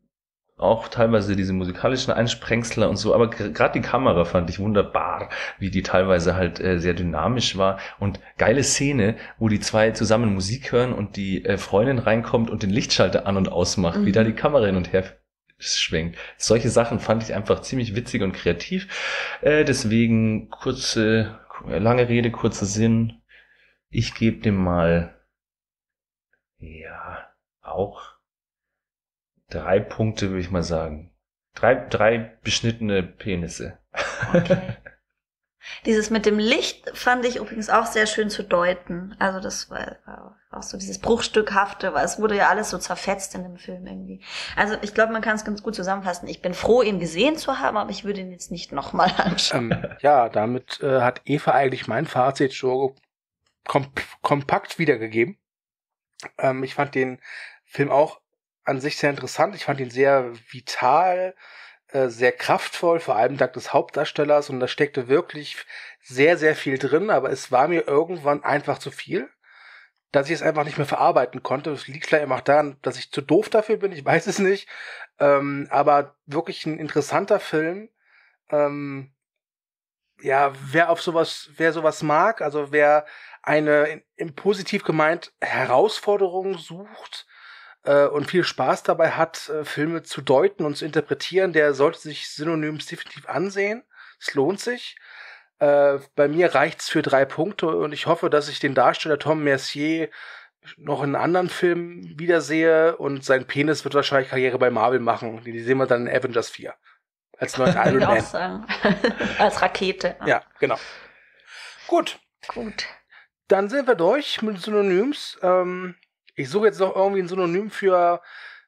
auch teilweise diese musikalischen Einsprengsler und so, aber gerade die Kamera fand ich wunderbar, wie die teilweise halt äh, sehr dynamisch war und geile Szene, wo die zwei zusammen Musik hören und die äh, Freundin reinkommt und den Lichtschalter an und ausmacht, mhm. wie da die Kamera hin und her schwenkt. Solche Sachen fand ich einfach ziemlich witzig und kreativ. Äh, deswegen kurze, lange Rede, kurzer Sinn. Ich gebe dem mal, ja, auch drei Punkte, würde ich mal sagen. Drei, drei beschnittene Penisse. Okay. (laughs) Dieses mit dem Licht fand ich übrigens auch sehr schön zu deuten. Also das war auch so dieses Bruchstückhafte, weil es wurde ja alles so zerfetzt in dem Film irgendwie. Also ich glaube, man kann es ganz gut zusammenfassen. Ich bin froh, ihn gesehen zu haben, aber ich würde ihn jetzt nicht nochmal (laughs) anschauen. Ähm, ja, damit äh, hat Eva eigentlich mein Fazit schon kom kompakt wiedergegeben. Ähm, ich fand den Film auch an sich sehr interessant. Ich fand ihn sehr vital, äh, sehr kraftvoll, vor allem dank des Hauptdarstellers und da steckte wirklich sehr, sehr viel drin, aber es war mir irgendwann einfach zu viel, dass ich es einfach nicht mehr verarbeiten konnte. Das liegt vielleicht einfach daran, dass ich zu doof dafür bin, ich (laughs) weiß es nicht, ähm, aber wirklich ein interessanter Film. Ähm, ja, wer auf sowas, wer sowas mag, also wer eine im positiv gemeint Herausforderung sucht, äh, und viel Spaß dabei hat, äh, Filme zu deuten und zu interpretieren, der sollte sich Synonyms definitiv ansehen. Es lohnt sich. Äh, bei mir reicht's für drei Punkte und ich hoffe, dass ich den Darsteller Tom Mercier noch in anderen Filmen wiedersehe und sein Penis wird wahrscheinlich Karriere bei Marvel machen. Die, sehen wir dann in Avengers 4. Als neuen (laughs) Iron Man. Sagen. (laughs) Als Rakete. Ja, genau. Gut. Gut. Dann sind wir durch mit Synonyms. Ähm, ich suche jetzt noch irgendwie ein Synonym für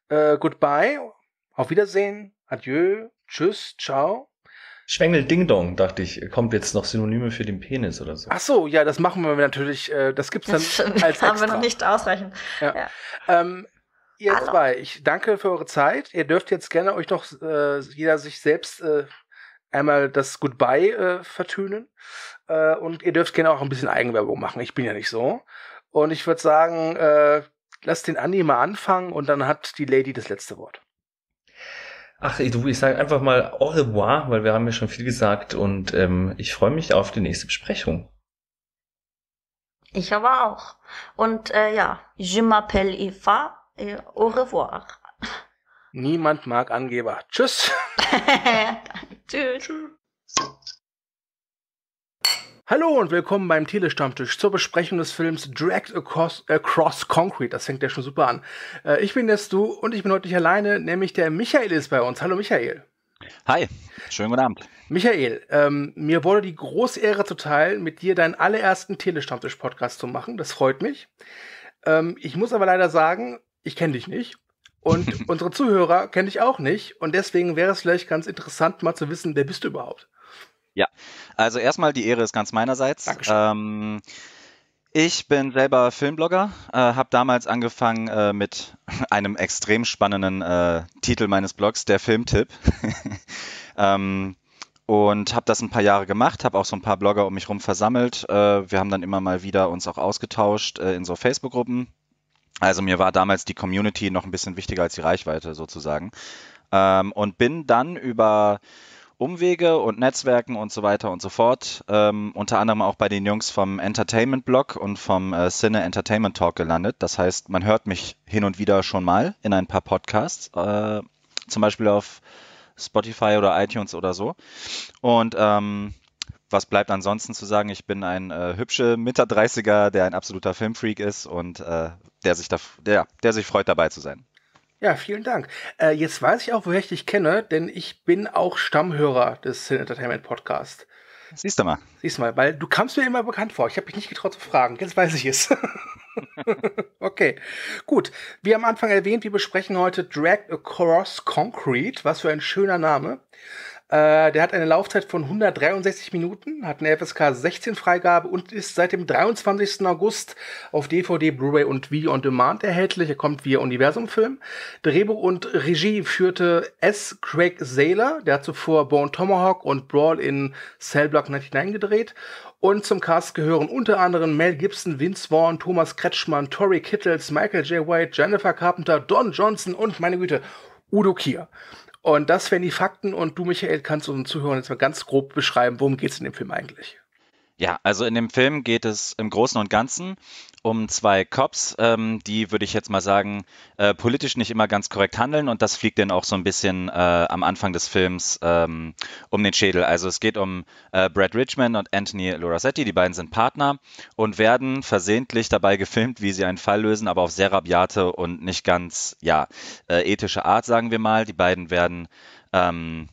äh, Goodbye. Auf Wiedersehen. Adieu. Tschüss. Ciao. Schwengel Ding Dong, dachte ich, kommt jetzt noch Synonyme für den Penis oder so. Ach so, ja, das machen wir natürlich, äh, das gibt's dann das (laughs) als haben extra. wir noch nicht ausreichend. Ja. ja. Ähm, ihr Hallo. zwei, ich danke für eure Zeit. Ihr dürft jetzt gerne euch noch äh, jeder sich selbst äh, einmal das Goodbye äh, vertönen. Äh, und ihr dürft gerne auch ein bisschen Eigenwerbung machen. Ich bin ja nicht so. Und ich würde sagen, äh, lass den Andi mal anfangen und dann hat die Lady das letzte Wort. Ach, du, ich sage einfach mal au revoir, weil wir haben ja schon viel gesagt und ähm, ich freue mich auf die nächste Besprechung. Ich aber auch. Und äh, ja, je m'appelle Eva et au revoir. Niemand mag Angeber. Tschüss. (laughs) Tschüss. Hallo und willkommen beim Telestammtisch zur Besprechung des Films Dragged Across, Across Concrete. Das fängt ja schon super an. Äh, ich bin der Stu und ich bin heute nicht alleine, nämlich der Michael ist bei uns. Hallo Michael. Hi, schönen guten Abend. Michael, ähm, mir wurde die große Ehre zuteil, mit dir deinen allerersten Telestammtisch-Podcast zu machen. Das freut mich. Ähm, ich muss aber leider sagen, ich kenne dich nicht. Und (laughs) unsere Zuhörer kenne ich auch nicht. Und deswegen wäre es vielleicht ganz interessant, mal zu wissen, wer bist du überhaupt? Ja, also erstmal die Ehre ist ganz meinerseits. Ähm, ich bin selber Filmblogger, äh, habe damals angefangen äh, mit (laughs) einem extrem spannenden äh, Titel meines Blogs, der Filmtipp. (laughs) ähm, und habe das ein paar Jahre gemacht, habe auch so ein paar Blogger um mich herum versammelt. Äh, wir haben dann immer mal wieder uns auch ausgetauscht äh, in so Facebook-Gruppen. Also mir war damals die Community noch ein bisschen wichtiger als die Reichweite sozusagen. Ähm, und bin dann über Umwege und Netzwerken und so weiter und so fort. Ähm, unter anderem auch bei den Jungs vom Entertainment Blog und vom äh, Cine Entertainment Talk gelandet. Das heißt, man hört mich hin und wieder schon mal in ein paar Podcasts, äh, zum Beispiel auf Spotify oder iTunes oder so. Und ähm, was bleibt ansonsten zu sagen? Ich bin ein äh, hübscher Mitte 30er, der ein absoluter Filmfreak ist und äh, der sich da, der, der sich freut, dabei zu sein. Ja, vielen Dank. Äh, jetzt weiß ich auch, woher ich dich kenne, denn ich bin auch Stammhörer des Sin Entertainment Podcast. Siehst du mal. Siehst du mal, weil du kamst mir immer bekannt vor. Ich habe mich nicht getraut zu fragen. Jetzt weiß ich es. (laughs) okay, gut. Wie am Anfang erwähnt, wir besprechen heute Drag Across Concrete. Was für ein schöner Name. Äh, der hat eine Laufzeit von 163 Minuten, hat eine FSK 16 Freigabe und ist seit dem 23. August auf DVD, Blu-ray und Video on Demand erhältlich. Er kommt via Universum-Film. Drehbuch und Regie führte S. Craig Saylor, der hat zuvor Bone Tomahawk und Brawl in Cellblock 99 gedreht. Und zum Cast gehören unter anderem Mel Gibson, Vince Vaughn, Thomas Kretschmann, Tori Kittles, Michael J. White, Jennifer Carpenter, Don Johnson und meine Güte, Udo Kier. Und das wären die Fakten und du, Michael, kannst unseren Zuhörern jetzt mal ganz grob beschreiben, worum geht es in dem Film eigentlich? Ja, also in dem Film geht es im Großen und Ganzen um zwei Cops, ähm, die, würde ich jetzt mal sagen, äh, politisch nicht immer ganz korrekt handeln und das fliegt denen auch so ein bisschen äh, am Anfang des Films ähm, um den Schädel. Also es geht um äh, Brad Richmond und Anthony Lorasetti, die beiden sind Partner und werden versehentlich dabei gefilmt, wie sie einen Fall lösen, aber auf sehr rabiate und nicht ganz, ja, äh, ethische Art, sagen wir mal. Die beiden werden, ähm,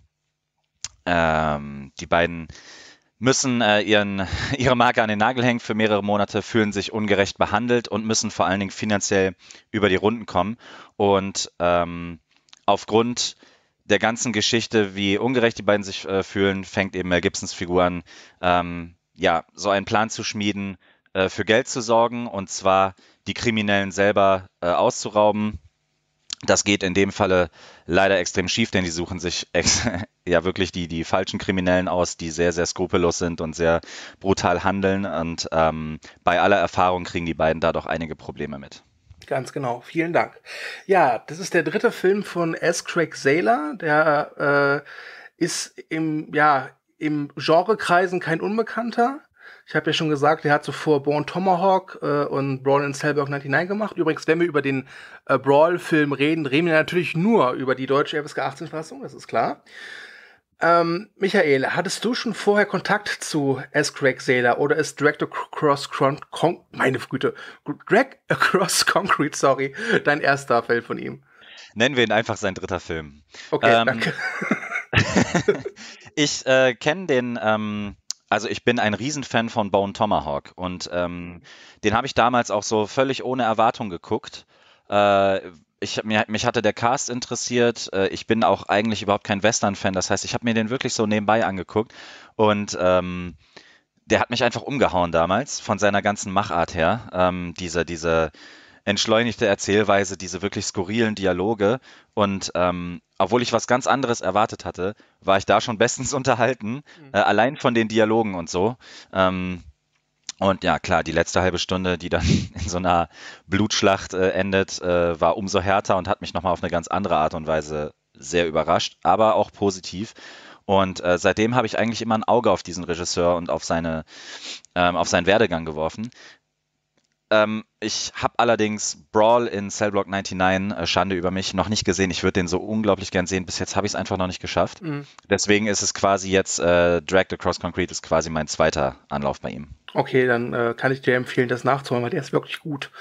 ähm, die beiden müssen äh, ihren, (laughs) ihre Marke an den Nagel hängen für mehrere Monate, fühlen sich ungerecht behandelt und müssen vor allen Dingen finanziell über die Runden kommen. Und ähm, aufgrund der ganzen Geschichte, wie ungerecht die beiden sich äh, fühlen, fängt eben Mel Gibsons Figur an, ähm, ja, so einen Plan zu schmieden, äh, für Geld zu sorgen und zwar die Kriminellen selber äh, auszurauben das geht in dem Falle leider extrem schief, denn die suchen sich (laughs) ja wirklich die, die falschen Kriminellen aus, die sehr, sehr skrupellos sind und sehr brutal handeln. Und ähm, bei aller Erfahrung kriegen die beiden da doch einige Probleme mit. Ganz genau, vielen Dank. Ja, das ist der dritte Film von S. Craig Saylor. Der äh, ist im, ja, im Genrekreisen kein Unbekannter. Ich habe ja schon gesagt, er hat zuvor Born Tomahawk äh, und Brawl in Cellburg 99 gemacht. Übrigens, wenn wir über den äh, Brawl-Film reden, reden wir natürlich nur über die deutsche FSK 18-Fassung, das ist klar. Ähm, Michael, hattest du schon vorher Kontakt zu S. Craig Saylor oder ist Drag Across Con Con meine Güte, Drag Across Concrete, sorry, dein erster Film von ihm? Nennen wir ihn einfach sein dritter Film. Okay, ähm, danke. (laughs) (laughs) ich äh, kenne den ähm, also ich bin ein Riesenfan von Bone Tomahawk und ähm, den habe ich damals auch so völlig ohne Erwartung geguckt. Äh, ich, mir, mich hatte der Cast interessiert. Äh, ich bin auch eigentlich überhaupt kein Western-Fan. Das heißt, ich habe mir den wirklich so nebenbei angeguckt und ähm, der hat mich einfach umgehauen damals von seiner ganzen Machart her. Ähm, diese, diese entschleunigte Erzählweise, diese wirklich skurrilen Dialoge. Und ähm, obwohl ich was ganz anderes erwartet hatte, war ich da schon bestens (laughs) unterhalten, mhm. äh, allein von den Dialogen und so. Ähm, und ja, klar, die letzte halbe Stunde, die dann (laughs) in so einer Blutschlacht äh, endet, äh, war umso härter und hat mich nochmal auf eine ganz andere Art und Weise sehr überrascht, aber auch positiv. Und äh, seitdem habe ich eigentlich immer ein Auge auf diesen Regisseur und auf seine, ähm, auf seinen Werdegang geworfen. Ähm, ich habe allerdings Brawl in Cellblock 99, äh, Schande über mich, noch nicht gesehen. Ich würde den so unglaublich gern sehen. Bis jetzt habe ich es einfach noch nicht geschafft. Mhm. Deswegen ist es quasi jetzt, äh, Dragged Across Concrete ist quasi mein zweiter Anlauf bei ihm. Okay, dann äh, kann ich dir empfehlen, das nachzuholen, weil der ist wirklich gut.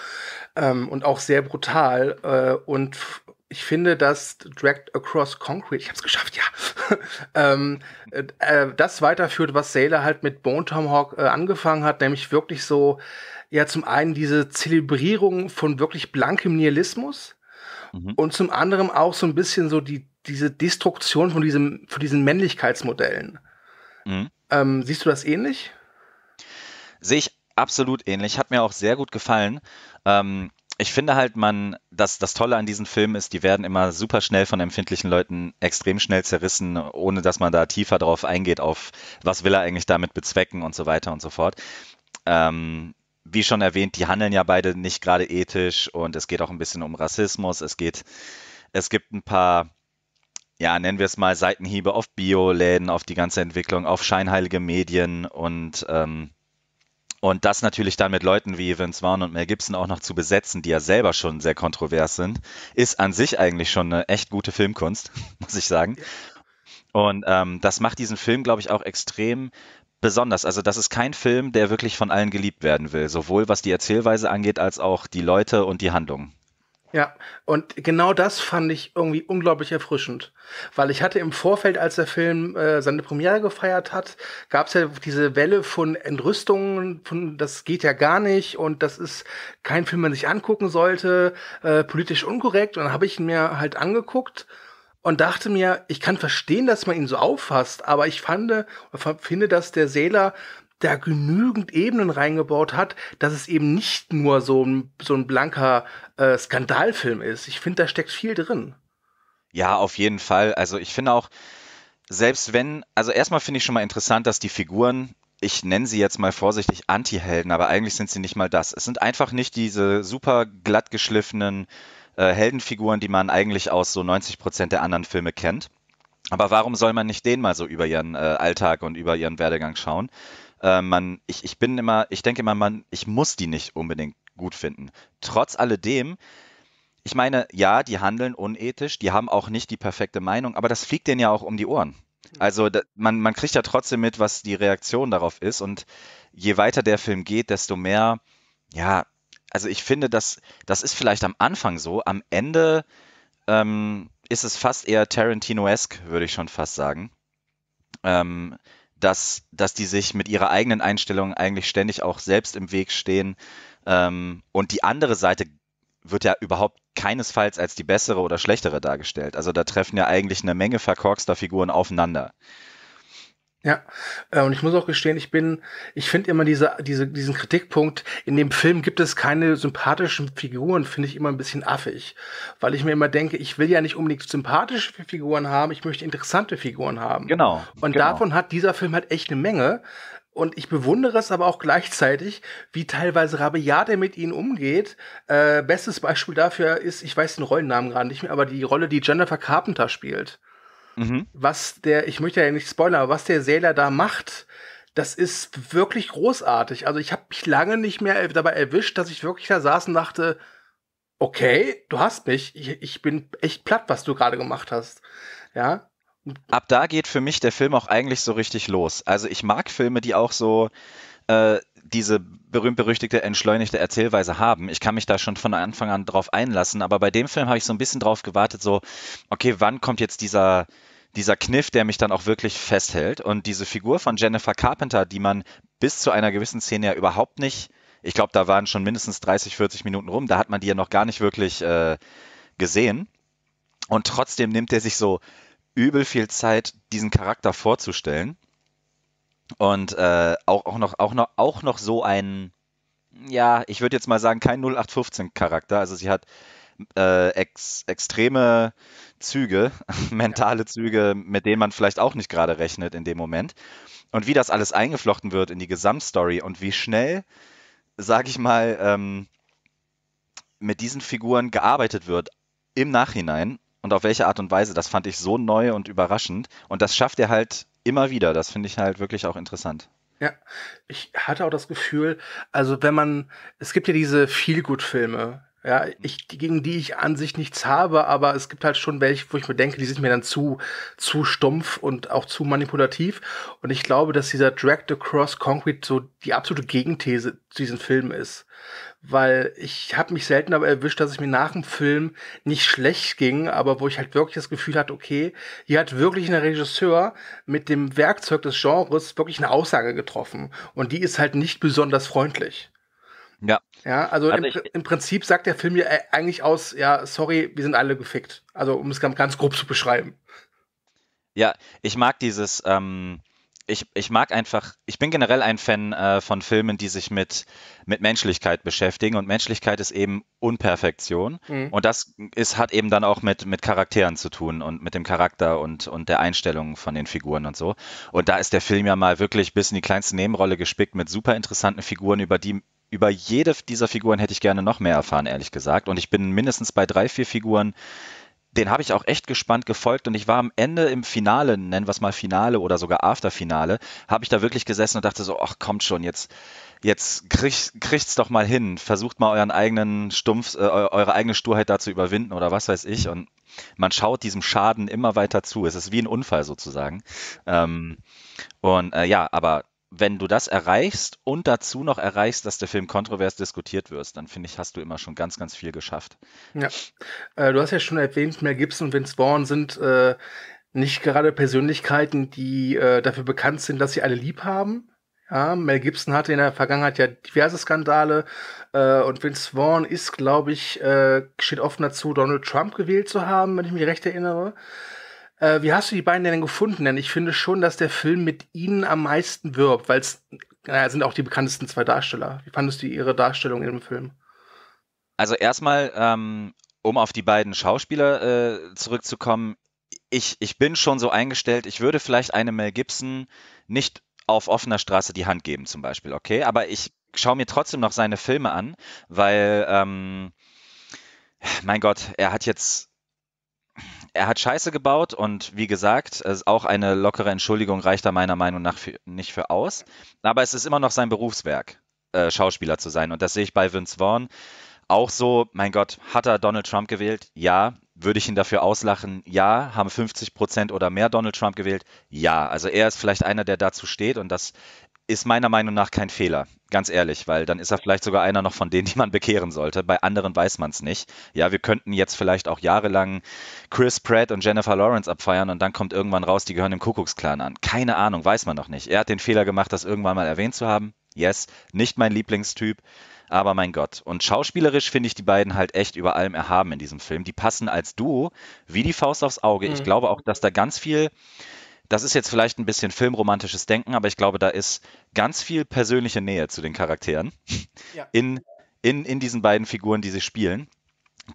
Ähm, und auch sehr brutal. Äh, und ich finde, dass Dragged Across Concrete, ich habe es geschafft, ja, (laughs) ähm, äh, äh, das weiterführt, was Sailor halt mit Bone Tomahawk äh, angefangen hat, nämlich wirklich so ja zum einen diese Zelebrierung von wirklich blankem Nihilismus mhm. und zum anderen auch so ein bisschen so die, diese Destruktion von, diesem, von diesen Männlichkeitsmodellen. Mhm. Ähm, siehst du das ähnlich? Sehe ich absolut ähnlich. Hat mir auch sehr gut gefallen. Ähm, ich finde halt, man, dass das Tolle an diesen Filmen ist, die werden immer super schnell von empfindlichen Leuten extrem schnell zerrissen, ohne dass man da tiefer drauf eingeht, auf was will er eigentlich damit bezwecken und so weiter und so fort. Ähm, wie schon erwähnt, die handeln ja beide nicht gerade ethisch und es geht auch ein bisschen um Rassismus. Es geht, es gibt ein paar, ja, nennen wir es mal Seitenhiebe auf Bioläden, auf die ganze Entwicklung, auf scheinheilige Medien und ähm, und das natürlich dann mit Leuten wie Vince Vaughn und Mel Gibson auch noch zu besetzen, die ja selber schon sehr kontrovers sind, ist an sich eigentlich schon eine echt gute Filmkunst, (laughs) muss ich sagen. Und ähm, das macht diesen Film, glaube ich, auch extrem besonders. Also das ist kein Film, der wirklich von allen geliebt werden will, sowohl was die Erzählweise angeht, als auch die Leute und die Handlung. Ja, und genau das fand ich irgendwie unglaublich erfrischend. Weil ich hatte im Vorfeld, als der Film äh, seine Premiere gefeiert hat, gab es ja diese Welle von Entrüstungen, von das geht ja gar nicht und das ist kein Film, man sich angucken sollte, äh, politisch unkorrekt. Und dann habe ich ihn mir halt angeguckt und dachte mir, ich kann verstehen, dass man ihn so auffasst, aber ich fand, finde, dass der Säler da genügend Ebenen reingebaut hat, dass es eben nicht nur so ein, so ein blanker äh, Skandalfilm ist. Ich finde, da steckt viel drin. Ja, auf jeden Fall. Also ich finde auch, selbst wenn, also erstmal finde ich schon mal interessant, dass die Figuren, ich nenne sie jetzt mal vorsichtig Anti-Helden, aber eigentlich sind sie nicht mal das. Es sind einfach nicht diese super glatt geschliffenen äh, Heldenfiguren, die man eigentlich aus so 90 Prozent der anderen Filme kennt. Aber warum soll man nicht denen mal so über ihren äh, Alltag und über ihren Werdegang schauen? äh, man, ich, ich bin immer, ich denke immer, man, ich muss die nicht unbedingt gut finden. Trotz alledem, ich meine, ja, die handeln unethisch, die haben auch nicht die perfekte Meinung, aber das fliegt denen ja auch um die Ohren. Also da, man, man kriegt ja trotzdem mit, was die Reaktion darauf ist. Und je weiter der Film geht, desto mehr, ja, also ich finde, das, das ist vielleicht am Anfang so. Am Ende ähm, ist es fast eher Tarantino-esque, würde ich schon fast sagen. Ähm, dass, dass die sich mit ihrer eigenen Einstellung eigentlich ständig auch selbst im Weg stehen. Ähm, und die andere Seite wird ja überhaupt keinesfalls als die bessere oder schlechtere dargestellt. Also da treffen ja eigentlich eine Menge verkorkster Figuren aufeinander. Ja, äh, und ich muss auch gestehen, ich bin, ich finde immer diese, diese, diesen Kritikpunkt, in dem Film gibt es keine sympathischen Figuren, finde ich immer ein bisschen affig. Weil ich mir immer denke, ich will ja nicht unbedingt sympathische Figuren haben, ich möchte interessante Figuren haben. Genau. Und genau. davon hat dieser Film halt echt eine Menge. Und ich bewundere es aber auch gleichzeitig, wie teilweise rabiat er mit ihnen umgeht. Äh, bestes Beispiel dafür ist, ich weiß den Rollennamen gerade nicht mehr, aber die Rolle, die Jennifer Carpenter spielt. Mhm. Was der, ich möchte ja nicht spoilern, aber was der Säler da macht, das ist wirklich großartig. Also ich habe mich lange nicht mehr dabei erwischt, dass ich wirklich da saß und dachte, okay, du hast mich, ich, ich bin echt platt, was du gerade gemacht hast. Ja, ab da geht für mich der Film auch eigentlich so richtig los. Also ich mag Filme, die auch so äh, diese berühmt-berüchtigte entschleunigte Erzählweise haben. Ich kann mich da schon von Anfang an drauf einlassen, aber bei dem Film habe ich so ein bisschen drauf gewartet, so, okay, wann kommt jetzt dieser, dieser Kniff, der mich dann auch wirklich festhält? Und diese Figur von Jennifer Carpenter, die man bis zu einer gewissen Szene ja überhaupt nicht, ich glaube, da waren schon mindestens 30, 40 Minuten rum, da hat man die ja noch gar nicht wirklich äh, gesehen. Und trotzdem nimmt er sich so übel viel Zeit, diesen Charakter vorzustellen. Und äh, auch, auch, noch, auch, noch, auch noch so ein, ja, ich würde jetzt mal sagen, kein 0815-Charakter. Also sie hat äh, ex, extreme Züge, (laughs) mentale Züge, mit denen man vielleicht auch nicht gerade rechnet in dem Moment. Und wie das alles eingeflochten wird in die Gesamtstory und wie schnell, sag ich mal, ähm, mit diesen Figuren gearbeitet wird im Nachhinein und auf welche Art und Weise, das fand ich so neu und überraschend. Und das schafft er halt immer wieder. Das finde ich halt wirklich auch interessant. Ja, ich hatte auch das Gefühl, also wenn man, es gibt ja diese Feel-Good-Filme, ja, ich, gegen die ich an sich nichts habe, aber es gibt halt schon welche, wo ich mir denke, die sind mir dann zu, zu stumpf und auch zu manipulativ. Und ich glaube, dass dieser Dragged Across Concrete so die absolute Gegenthese zu diesem Film ist. Weil ich habe mich selten aber erwischt, dass es mir nach dem Film nicht schlecht ging, aber wo ich halt wirklich das Gefühl hatte, okay, hier hat wirklich ein Regisseur mit dem Werkzeug des Genres wirklich eine Aussage getroffen. Und die ist halt nicht besonders freundlich. Ja. Ja, also, also im, im, Prinzip sagt der Film ja äh, eigentlich aus, ja, sorry, wir sind alle gefickt. Also um es ganz grob zu beschreiben. Ja, ich mag dieses, ähm, ich, ich mag einfach, ich bin generell ein Fan äh, von Filmen, die sich mit, mit Menschlichkeit beschäftigen und Menschlichkeit ist eben Unperfektion mhm. und das ist, hat eben dann auch mit, mit Charakteren zu tun und mit dem Charakter und, und der Einstellung von den Figuren und so. Und da ist der Film ja mal wirklich bis in die kleinste Nebenrolle gespickt mit super interessanten Figuren, über die über jede dieser Figuren hätte ich gerne noch mehr erfahren, ehrlich gesagt. Und ich bin mindestens bei drei, vier Figuren, den habe ich auch echt gespannt gefolgt und ich war am Ende im Finale, nennen wir es mal Finale oder sogar Afterfinale, habe ich da wirklich gesessen und dachte so, ach kommt schon, jetzt, jetzt krieg, kriegt's doch mal hin, versucht mal euren eigenen Stumpf, äh, eure eigene Sturheit da zu überwinden oder was weiß ich und man schaut diesem Schaden immer weiter zu. Es ist wie ein Unfall sozusagen. Ähm, und äh, ja, aber wenn du das erreichst und dazu noch erreichst, dass der Film kontrovers diskutiert wird, dann finde ich, hast du immer schon ganz, ganz viel geschafft. Ja, äh, du hast ja schon erwähnt, Mel Gibson und Vince Vaughn sind äh, nicht gerade Persönlichkeiten, die äh, dafür bekannt sind, dass sie alle lieb haben. Ja, Mel Gibson hatte in der Vergangenheit ja diverse Skandale äh, und Vince Vaughn ist, glaube ich, äh, steht offen dazu, Donald Trump gewählt zu haben, wenn ich mich recht erinnere. Äh, wie hast du die beiden denn gefunden? Denn ich finde schon, dass der Film mit ihnen am meisten wirbt, weil es naja, sind auch die bekanntesten zwei Darsteller. Wie fandest du ihre Darstellung in dem Film? Also erstmal, ähm, um auf die beiden Schauspieler äh, zurückzukommen, ich, ich bin schon so eingestellt, ich würde vielleicht einem Mel Gibson nicht auf offener Straße die Hand geben, zum Beispiel, okay? Aber ich schaue mir trotzdem noch seine Filme an, weil, ähm, mein Gott, er hat jetzt er hat Scheiße gebaut und wie gesagt, auch eine lockere Entschuldigung reicht da meiner Meinung nach für, nicht für aus. Aber es ist immer noch sein Berufswerk, äh, Schauspieler zu sein. Und das sehe ich bei Vince Vaughn auch so. Mein Gott, hat er Donald Trump gewählt? Ja. Würde ich ihn dafür auslachen? Ja. Haben 50 Prozent oder mehr Donald Trump gewählt? Ja. Also er ist vielleicht einer, der dazu steht und das ist meiner Meinung nach kein Fehler, ganz ehrlich, weil dann ist er vielleicht sogar einer noch von denen, die man bekehren sollte. Bei anderen weiß man es nicht. Ja, wir könnten jetzt vielleicht auch jahrelang Chris Pratt und Jennifer Lawrence abfeiern und dann kommt irgendwann raus, die gehören dem Kuckucksklan an. Keine Ahnung, weiß man noch nicht. Er hat den Fehler gemacht, das irgendwann mal erwähnt zu haben. Yes, nicht mein Lieblingstyp, aber mein Gott. Und schauspielerisch finde ich die beiden halt echt über allem erhaben in diesem Film. Die passen als Duo wie die Faust aufs Auge. Mhm. Ich glaube auch, dass da ganz viel das ist jetzt vielleicht ein bisschen filmromantisches Denken, aber ich glaube, da ist ganz viel persönliche Nähe zu den Charakteren (laughs) ja. in, in, in diesen beiden Figuren, die sie spielen.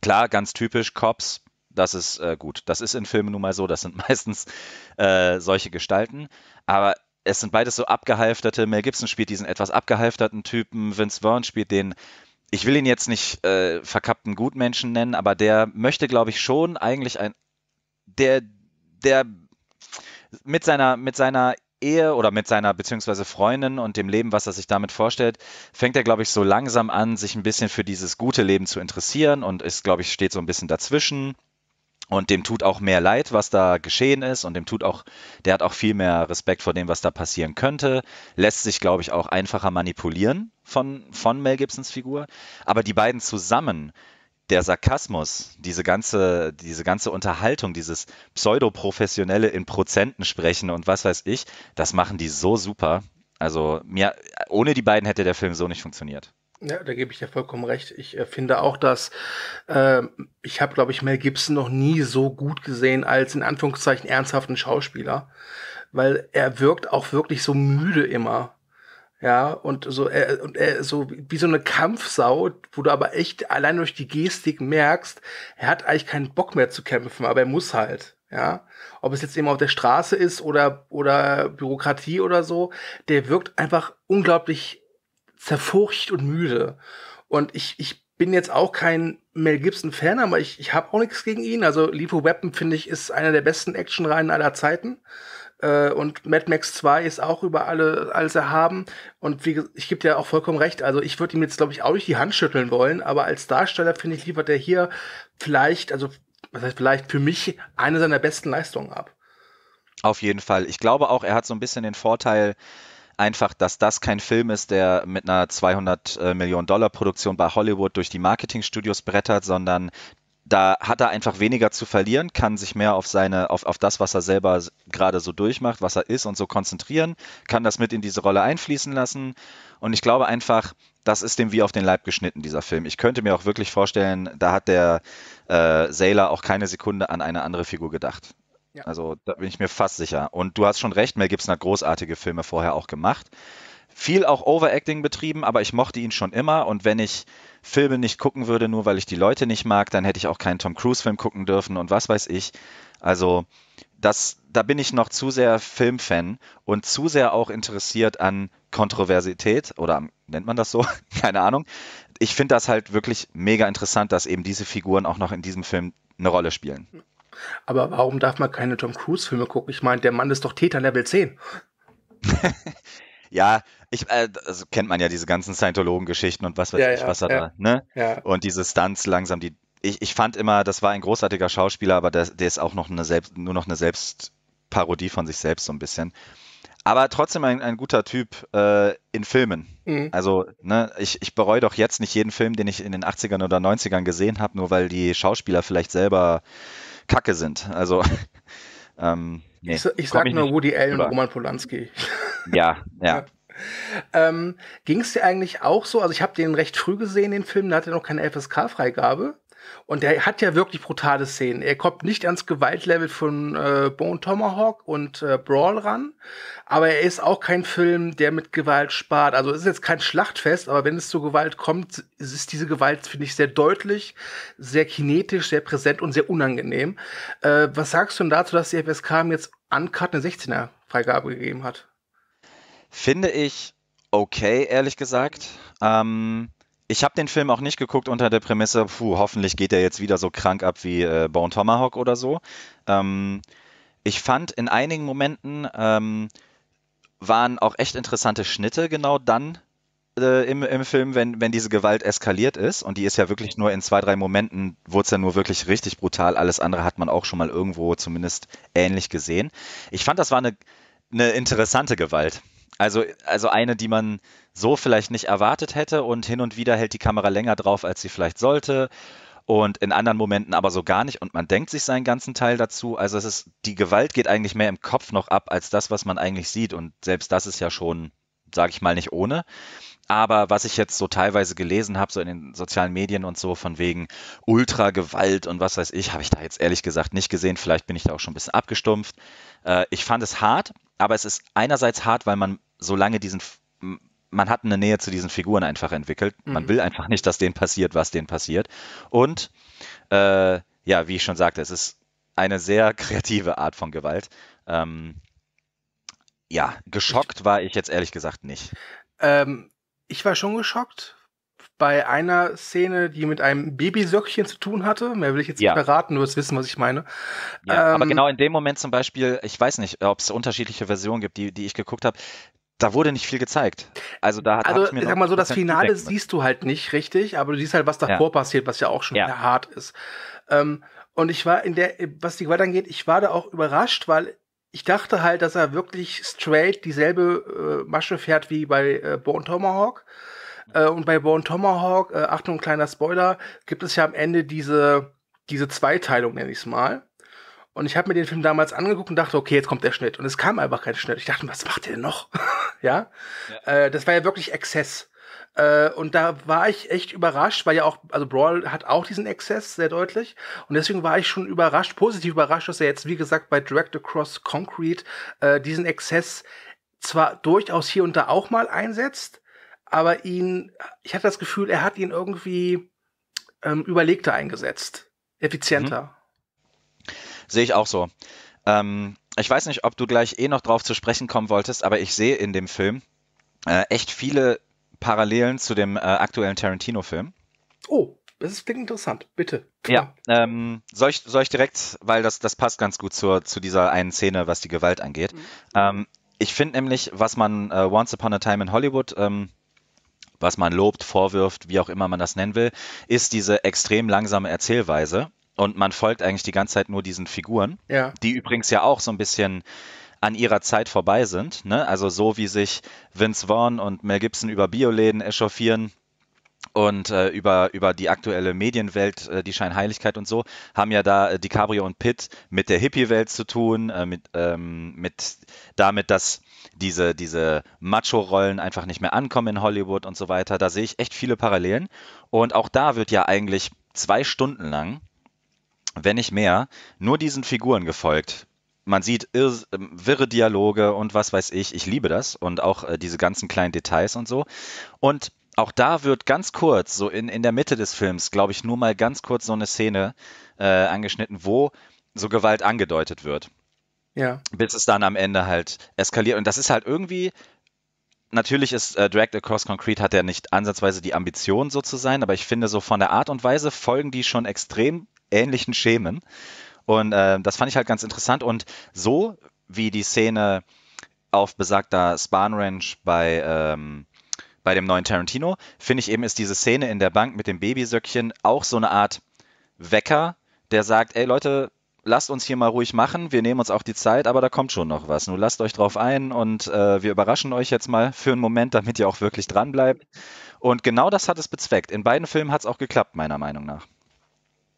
Klar, ganz typisch, Cops, das ist äh, gut. Das ist in Filmen nun mal so, das sind (laughs) meistens äh, solche Gestalten. Aber es sind beides so abgehalfterte. Mel Gibson spielt diesen etwas abgehalfterten Typen, Vince Vaughn spielt den ich will ihn jetzt nicht äh, verkappten Gutmenschen nennen, aber der möchte, glaube ich, schon eigentlich ein, der, der mit seiner, mit seiner Ehe oder mit seiner beziehungsweise Freundin und dem Leben, was er sich damit vorstellt, fängt er, glaube ich, so langsam an, sich ein bisschen für dieses gute Leben zu interessieren und ist, glaube ich, steht so ein bisschen dazwischen. Und dem tut auch mehr leid, was da geschehen ist. Und dem tut auch, der hat auch viel mehr Respekt vor dem, was da passieren könnte. Lässt sich, glaube ich, auch einfacher manipulieren von, von Mel Gibsons Figur. Aber die beiden zusammen der Sarkasmus, diese ganze, diese ganze Unterhaltung, dieses pseudoprofessionelle in Prozenten sprechen und was weiß ich, das machen die so super. Also mir, ohne die beiden hätte der Film so nicht funktioniert. Ja, da gebe ich dir vollkommen recht. Ich äh, finde auch, dass äh, ich habe, glaube ich, Mel Gibson noch nie so gut gesehen als in Anführungszeichen ernsthaften Schauspieler, weil er wirkt auch wirklich so müde immer. Ja, und so, er, und er, so wie so eine Kampfsau, wo du aber echt allein durch die Gestik merkst, er hat eigentlich keinen Bock mehr zu kämpfen, aber er muss halt. Ja, ob es jetzt eben auf der Straße ist oder, oder Bürokratie oder so, der wirkt einfach unglaublich zerfurcht und müde. Und ich, ich bin jetzt auch kein Mel Gibson-Fan, aber ich, ich habe auch nichts gegen ihn. Also Lethal Weapon, finde ich, ist einer der besten Actionreihen aller Zeiten. Äh, und Mad Max 2 ist auch über alle alles erhaben. Und wie, ich gebe dir auch vollkommen recht. Also ich würde ihm jetzt, glaube ich, auch nicht die Hand schütteln wollen, aber als Darsteller, finde ich, liefert er hier vielleicht, also was heißt vielleicht für mich eine seiner besten Leistungen ab. Auf jeden Fall. Ich glaube auch, er hat so ein bisschen den Vorteil, einfach, dass das kein Film ist, der mit einer 200 äh, Millionen Dollar Produktion bei Hollywood durch die Marketingstudios brettert, sondern da hat er einfach weniger zu verlieren, kann sich mehr auf seine, auf, auf das, was er selber gerade so durchmacht, was er ist und so konzentrieren, kann das mit in diese Rolle einfließen lassen. Und ich glaube einfach, das ist dem wie auf den Leib geschnitten, dieser Film. Ich könnte mir auch wirklich vorstellen, da hat der äh, Sailor auch keine Sekunde an eine andere Figur gedacht. Ja. Also da bin ich mir fast sicher. Und du hast schon recht, Mel Gibson hat großartige Filme vorher auch gemacht. Viel auch Overacting betrieben, aber ich mochte ihn schon immer. Und wenn ich Filme nicht gucken würde, nur weil ich die Leute nicht mag, dann hätte ich auch keinen Tom Cruise-Film gucken dürfen und was weiß ich. Also das, da bin ich noch zu sehr Filmfan und zu sehr auch interessiert an Kontroversität oder nennt man das so? (laughs) Keine Ahnung. Ich finde das halt wirklich mega interessant, dass eben diese Figuren auch noch in diesem Film eine Rolle spielen. Aber warum darf man keine Tom Cruise-Filme gucken? Ich meine, der Mann ist doch Täter Level 10. (laughs) Ja, ich, äh, also kennt man ja diese ganzen Scientologen-Geschichten und was weiß ja, ich, was er ja, da, ne? Ja. Und diese Stunts langsam, die, ich, ich fand immer, das war ein großartiger Schauspieler, aber der, der ist auch noch eine selbst, nur noch eine Selbstparodie von sich selbst so ein bisschen. Aber trotzdem ein, ein guter Typ äh, in Filmen. Mhm. Also, ne, ich, ich bereue doch jetzt nicht jeden Film, den ich in den 80ern oder 90ern gesehen habe, nur weil die Schauspieler vielleicht selber Kacke sind. Also, (laughs) ähm, nee, ich, ich sag nur Woody Allen und Roman Polanski. Ja, ja. (laughs) Ähm, Ging es dir eigentlich auch so? Also ich habe den recht früh gesehen, den Film, da hatte er noch keine FSK-Freigabe. Und der hat ja wirklich brutale Szenen. Er kommt nicht ans Gewaltlevel von äh, Bone Tomahawk und äh, Brawl ran, aber er ist auch kein Film, der mit Gewalt spart. Also es ist jetzt kein Schlachtfest, aber wenn es zur Gewalt kommt, ist diese Gewalt, finde ich, sehr deutlich, sehr kinetisch, sehr präsent und sehr unangenehm. Äh, was sagst du denn dazu, dass die FSK ihm jetzt Uncut eine 16er Freigabe gegeben hat? Finde ich okay, ehrlich gesagt. Ähm, ich habe den Film auch nicht geguckt unter der Prämisse, puh, hoffentlich geht er jetzt wieder so krank ab wie äh, Bone Tomahawk oder so. Ähm, ich fand in einigen Momenten ähm, waren auch echt interessante Schnitte genau dann äh, im, im Film, wenn, wenn diese Gewalt eskaliert ist. Und die ist ja wirklich nur in zwei, drei Momenten, wurde es ja nur wirklich richtig brutal. Alles andere hat man auch schon mal irgendwo zumindest ähnlich gesehen. Ich fand, das war eine, eine interessante Gewalt. Also, also eine, die man so vielleicht nicht erwartet hätte und hin und wieder hält die Kamera länger drauf, als sie vielleicht sollte und in anderen Momenten aber so gar nicht und man denkt sich seinen ganzen Teil dazu. Also es ist, die Gewalt geht eigentlich mehr im Kopf noch ab als das, was man eigentlich sieht und selbst das ist ja schon, sage ich mal, nicht ohne. Aber was ich jetzt so teilweise gelesen habe, so in den sozialen Medien und so, von wegen Ultragewalt und was weiß ich, habe ich da jetzt ehrlich gesagt nicht gesehen. Vielleicht bin ich da auch schon ein bisschen abgestumpft. Äh, ich fand es hart, aber es ist einerseits hart, weil man so lange diesen man hat eine Nähe zu diesen Figuren einfach entwickelt. Man mhm. will einfach nicht, dass denen passiert, was denen passiert. Und äh, ja, wie ich schon sagte, es ist eine sehr (laughs) kreative Art von Gewalt. Ähm, ja, geschockt war ich jetzt ehrlich gesagt nicht. Ähm, ich war schon geschockt bei einer Szene, die mit einem Babysöckchen zu tun hatte. Mehr will ich jetzt ja. nicht verraten, du wirst wissen, was ich meine. Ja, ähm, aber genau in dem Moment zum Beispiel, ich weiß nicht, ob es unterschiedliche Versionen gibt, die, die ich geguckt habe, da wurde nicht viel gezeigt. Also da hat Also ich, ich sag mal so, das Finale siehst du halt nicht richtig, aber du siehst halt, was davor ja. passiert, was ja auch schon hart ist. Ähm, und ich war in der, was die Gewalt angeht, ich war da auch überrascht, weil ich dachte halt, dass er wirklich straight dieselbe äh, Masche fährt wie bei äh, Bone Tomahawk. Äh, und bei Bone Tomahawk, äh, Achtung, kleiner Spoiler, gibt es ja am Ende diese, diese Zweiteilung, nenne ich es mal. Und ich habe mir den Film damals angeguckt und dachte, okay, jetzt kommt der Schnitt. Und es kam einfach kein Schnitt. Ich dachte, was macht der denn noch? (laughs) ja. ja. Äh, das war ja wirklich Exzess. Äh, und da war ich echt überrascht, weil ja auch, also Brawl hat auch diesen Exzess sehr deutlich. Und deswegen war ich schon überrascht, positiv überrascht, dass er jetzt, wie gesagt, bei Direct Across Concrete äh, diesen Exzess zwar durchaus hier und da auch mal einsetzt, aber ihn, ich hatte das Gefühl, er hat ihn irgendwie ähm, überlegter eingesetzt, effizienter. Mhm. Sehe ich auch so. Ähm, ich weiß nicht, ob du gleich eh noch drauf zu sprechen kommen wolltest, aber ich sehe in dem Film äh, echt viele Parallelen zu dem äh, aktuellen Tarantino-Film. Oh, das klingt interessant. Bitte. Ja, ähm, soll, ich, soll ich direkt, weil das, das passt ganz gut zur, zu dieser einen Szene, was die Gewalt angeht. Mhm. Ähm, ich finde nämlich, was man äh, Once Upon a Time in Hollywood ähm, was man lobt, vorwirft, wie auch immer man das nennen will, ist diese extrem langsame Erzählweise und man folgt eigentlich die ganze Zeit nur diesen Figuren, ja. die übrigens ja auch so ein bisschen an ihrer Zeit vorbei sind. Ne? Also so wie sich Vince Vaughn und Mel Gibson über Bioläden echauffieren und äh, über, über die aktuelle Medienwelt, äh, die Scheinheiligkeit und so, haben ja da äh, DiCaprio und Pitt mit der Hippie-Welt zu tun, äh, mit, ähm, mit damit, dass diese, diese Macho-Rollen einfach nicht mehr ankommen in Hollywood und so weiter. Da sehe ich echt viele Parallelen. Und auch da wird ja eigentlich zwei Stunden lang wenn nicht mehr, nur diesen Figuren gefolgt. Man sieht ähm, wirre Dialoge und was weiß ich. Ich liebe das und auch äh, diese ganzen kleinen Details und so. Und auch da wird ganz kurz, so in, in der Mitte des Films, glaube ich, nur mal ganz kurz so eine Szene äh, angeschnitten, wo so Gewalt angedeutet wird. Ja. Bis es dann am Ende halt eskaliert. Und das ist halt irgendwie natürlich ist äh, Dragged Across Concrete hat ja nicht ansatzweise die Ambition so zu sein, aber ich finde so von der Art und Weise folgen die schon extrem ähnlichen Schemen. Und äh, das fand ich halt ganz interessant. Und so wie die Szene auf besagter Span Ranch bei, ähm, bei dem neuen Tarantino, finde ich eben, ist diese Szene in der Bank mit dem Babysöckchen auch so eine Art Wecker, der sagt, ey Leute, lasst uns hier mal ruhig machen, wir nehmen uns auch die Zeit, aber da kommt schon noch was. Nun lasst euch drauf ein und äh, wir überraschen euch jetzt mal für einen Moment, damit ihr auch wirklich dran bleibt. Und genau das hat es bezweckt. In beiden Filmen hat es auch geklappt, meiner Meinung nach.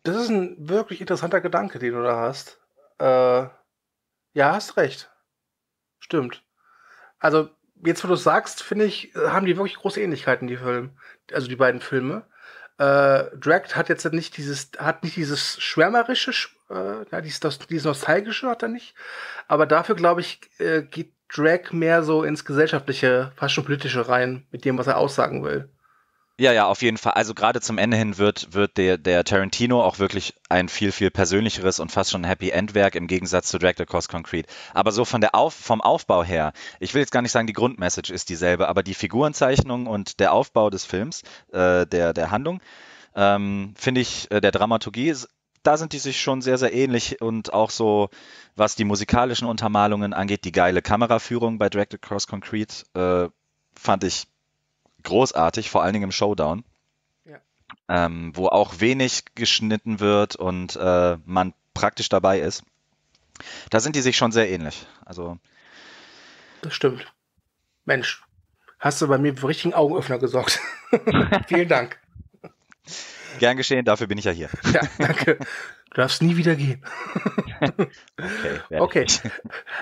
Das ist ein wirklich interessanter Gedanke, den du da hast. Äh, ja, hast recht. Stimmt. Also, jetzt wo du es sagst, finde ich, haben die wirklich große Ähnlichkeiten, die Filme. Also die beiden Filme. Äh, Dragged hat jetzt nicht dieses, hat nicht dieses schwärmerische, äh, ja, dieses, dieses nostalgische hat er nicht. Aber dafür, glaube ich, äh, geht Drag mehr so ins gesellschaftliche, fast schon politische rein, mit dem, was er aussagen will. Ja, ja, auf jeden Fall. Also gerade zum Ende hin wird, wird der, der Tarantino auch wirklich ein viel, viel persönlicheres und fast schon Happy End Werk im Gegensatz zu Drag Across Concrete. Aber so von der Auf, vom Aufbau her, ich will jetzt gar nicht sagen, die Grundmessage ist dieselbe, aber die Figurenzeichnung und der Aufbau des Films, äh, der, der Handlung, ähm, finde ich, äh, der Dramaturgie da sind die sich schon sehr, sehr ähnlich und auch so, was die musikalischen Untermalungen angeht, die geile Kameraführung bei Drag Across Concrete äh, fand ich großartig, vor allen Dingen im Showdown. Ja. Ähm, wo auch wenig geschnitten wird und äh, man praktisch dabei ist. Da sind die sich schon sehr ähnlich. Also. Das stimmt. Mensch, hast du bei mir für richtigen Augenöffner gesorgt. (laughs) Vielen Dank. Gern geschehen, dafür bin ich ja hier. Ja, danke. Du darfst nie wieder gehen. (laughs) okay. okay.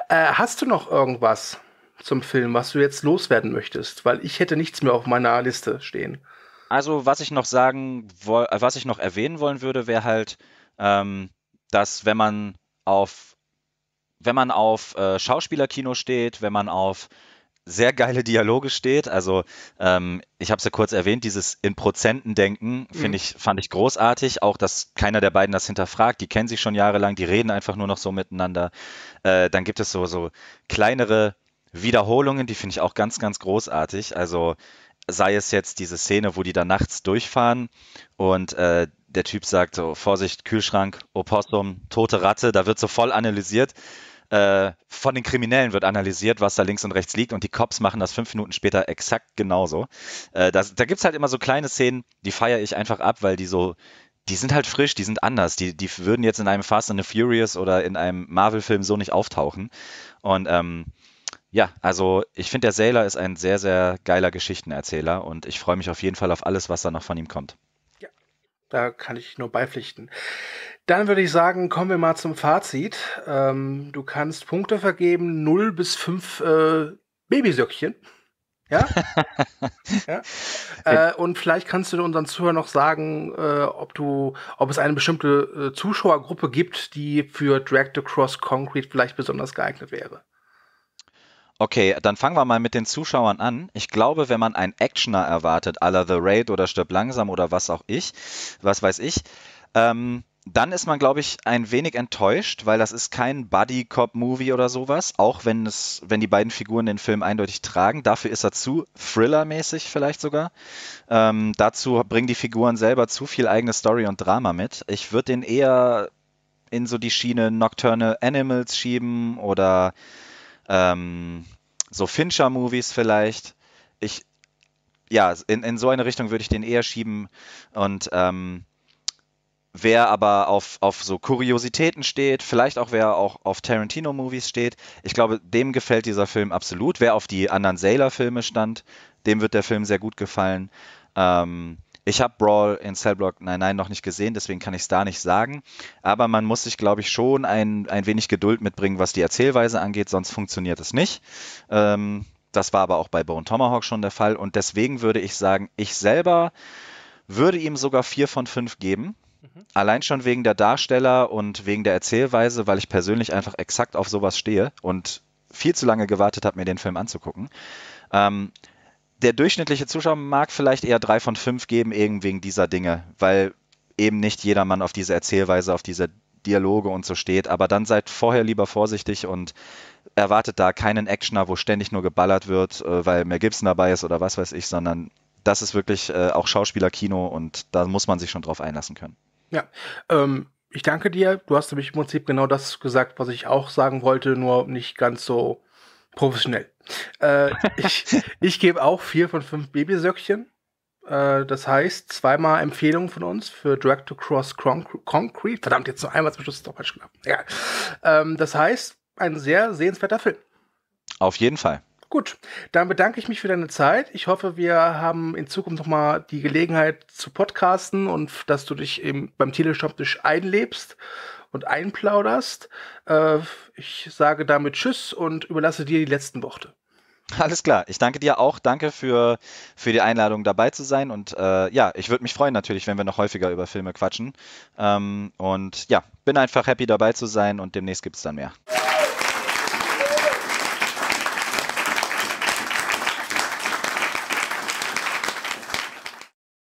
Äh, hast du noch irgendwas? Zum Film, was du jetzt loswerden möchtest? Weil ich hätte nichts mehr auf meiner Liste stehen. Also, was ich noch sagen, äh, was ich noch erwähnen wollen würde, wäre halt, ähm, dass wenn man auf, wenn man auf äh, Schauspielerkino steht, wenn man auf sehr geile Dialoge steht. Also ähm, ich habe es ja kurz erwähnt, dieses in Prozenten denken finde mhm. ich fand ich großartig. Auch dass keiner der beiden das hinterfragt. Die kennen sich schon jahrelang, die reden einfach nur noch so miteinander. Äh, dann gibt es so so kleinere Wiederholungen, die finde ich auch ganz, ganz großartig. Also sei es jetzt diese Szene, wo die da nachts durchfahren und äh, der Typ sagt so, Vorsicht, Kühlschrank, Opossum, tote Ratte, da wird so voll analysiert. Äh, von den Kriminellen wird analysiert, was da links und rechts liegt und die Cops machen das fünf Minuten später exakt genauso. Äh, das, da gibt es halt immer so kleine Szenen, die feiere ich einfach ab, weil die so, die sind halt frisch, die sind anders. Die, die würden jetzt in einem Fast and the Furious oder in einem Marvel-Film so nicht auftauchen. Und ähm, ja, also ich finde, der Sailor ist ein sehr, sehr geiler Geschichtenerzähler und ich freue mich auf jeden Fall auf alles, was da noch von ihm kommt. Ja, da kann ich nur beipflichten. Dann würde ich sagen, kommen wir mal zum Fazit. Ähm, du kannst Punkte vergeben, 0 bis 5 äh, Babysöckchen. Ja? (laughs) ja? Äh, und vielleicht kannst du unseren Zuhörern noch sagen, äh, ob du, ob es eine bestimmte äh, Zuschauergruppe gibt, die für Drag the Cross Concrete vielleicht besonders geeignet wäre. Okay, dann fangen wir mal mit den Zuschauern an. Ich glaube, wenn man einen Actioner erwartet, la The Raid oder Stirb langsam oder was auch ich, was weiß ich, ähm, dann ist man, glaube ich, ein wenig enttäuscht, weil das ist kein Buddy-Cop-Movie oder sowas, auch wenn es, wenn die beiden Figuren den Film eindeutig tragen. Dafür ist er zu Thriller-mäßig vielleicht sogar. Ähm, dazu bringen die Figuren selber zu viel eigene Story und Drama mit. Ich würde den eher in so die Schiene Nocturnal Animals schieben oder ähm, so Fincher-Movies vielleicht. Ich, ja, in, in so eine Richtung würde ich den eher schieben. Und ähm, wer aber auf, auf so Kuriositäten steht, vielleicht auch wer auch auf Tarantino-Movies steht, ich glaube, dem gefällt dieser Film absolut. Wer auf die anderen Sailor-Filme stand, dem wird der Film sehr gut gefallen. Ähm, ich habe Brawl in Cellblock 99 noch nicht gesehen, deswegen kann ich es da nicht sagen. Aber man muss sich, glaube ich, schon ein, ein wenig Geduld mitbringen, was die Erzählweise angeht, sonst funktioniert es nicht. Ähm, das war aber auch bei Bone Tomahawk schon der Fall. Und deswegen würde ich sagen, ich selber würde ihm sogar vier von fünf geben. Mhm. Allein schon wegen der Darsteller und wegen der Erzählweise, weil ich persönlich einfach exakt auf sowas stehe und viel zu lange gewartet habe, mir den Film anzugucken. Ähm, der durchschnittliche Zuschauer mag vielleicht eher drei von fünf geben, eben wegen dieser Dinge, weil eben nicht jedermann auf diese Erzählweise, auf diese Dialoge und so steht. Aber dann seid vorher lieber vorsichtig und erwartet da keinen Actioner, wo ständig nur geballert wird, äh, weil Mel Gibson dabei ist oder was weiß ich, sondern das ist wirklich äh, auch Schauspielerkino und da muss man sich schon drauf einlassen können. Ja, ähm, ich danke dir. Du hast nämlich im Prinzip genau das gesagt, was ich auch sagen wollte, nur nicht ganz so professionell. Äh, (laughs) ich ich gebe auch vier von fünf Babysöckchen. Äh, das heißt, zweimal Empfehlungen von uns für Drag to Cross Concrete. Verdammt, jetzt noch einmal zum Schluss ist doch falsch geklappt. Ja. Ähm, das heißt, ein sehr sehenswerter Film. Auf jeden Fall. Gut, dann bedanke ich mich für deine Zeit. Ich hoffe, wir haben in Zukunft nochmal die Gelegenheit zu podcasten und dass du dich eben beim Telestammtisch einlebst und einplauderst. Äh, ich sage damit Tschüss und überlasse dir die letzten Worte. Alles klar. Ich danke dir auch. Danke für, für die Einladung dabei zu sein. Und äh, ja, ich würde mich freuen natürlich, wenn wir noch häufiger über Filme quatschen. Ähm, und ja, bin einfach happy dabei zu sein und demnächst gibt es dann mehr.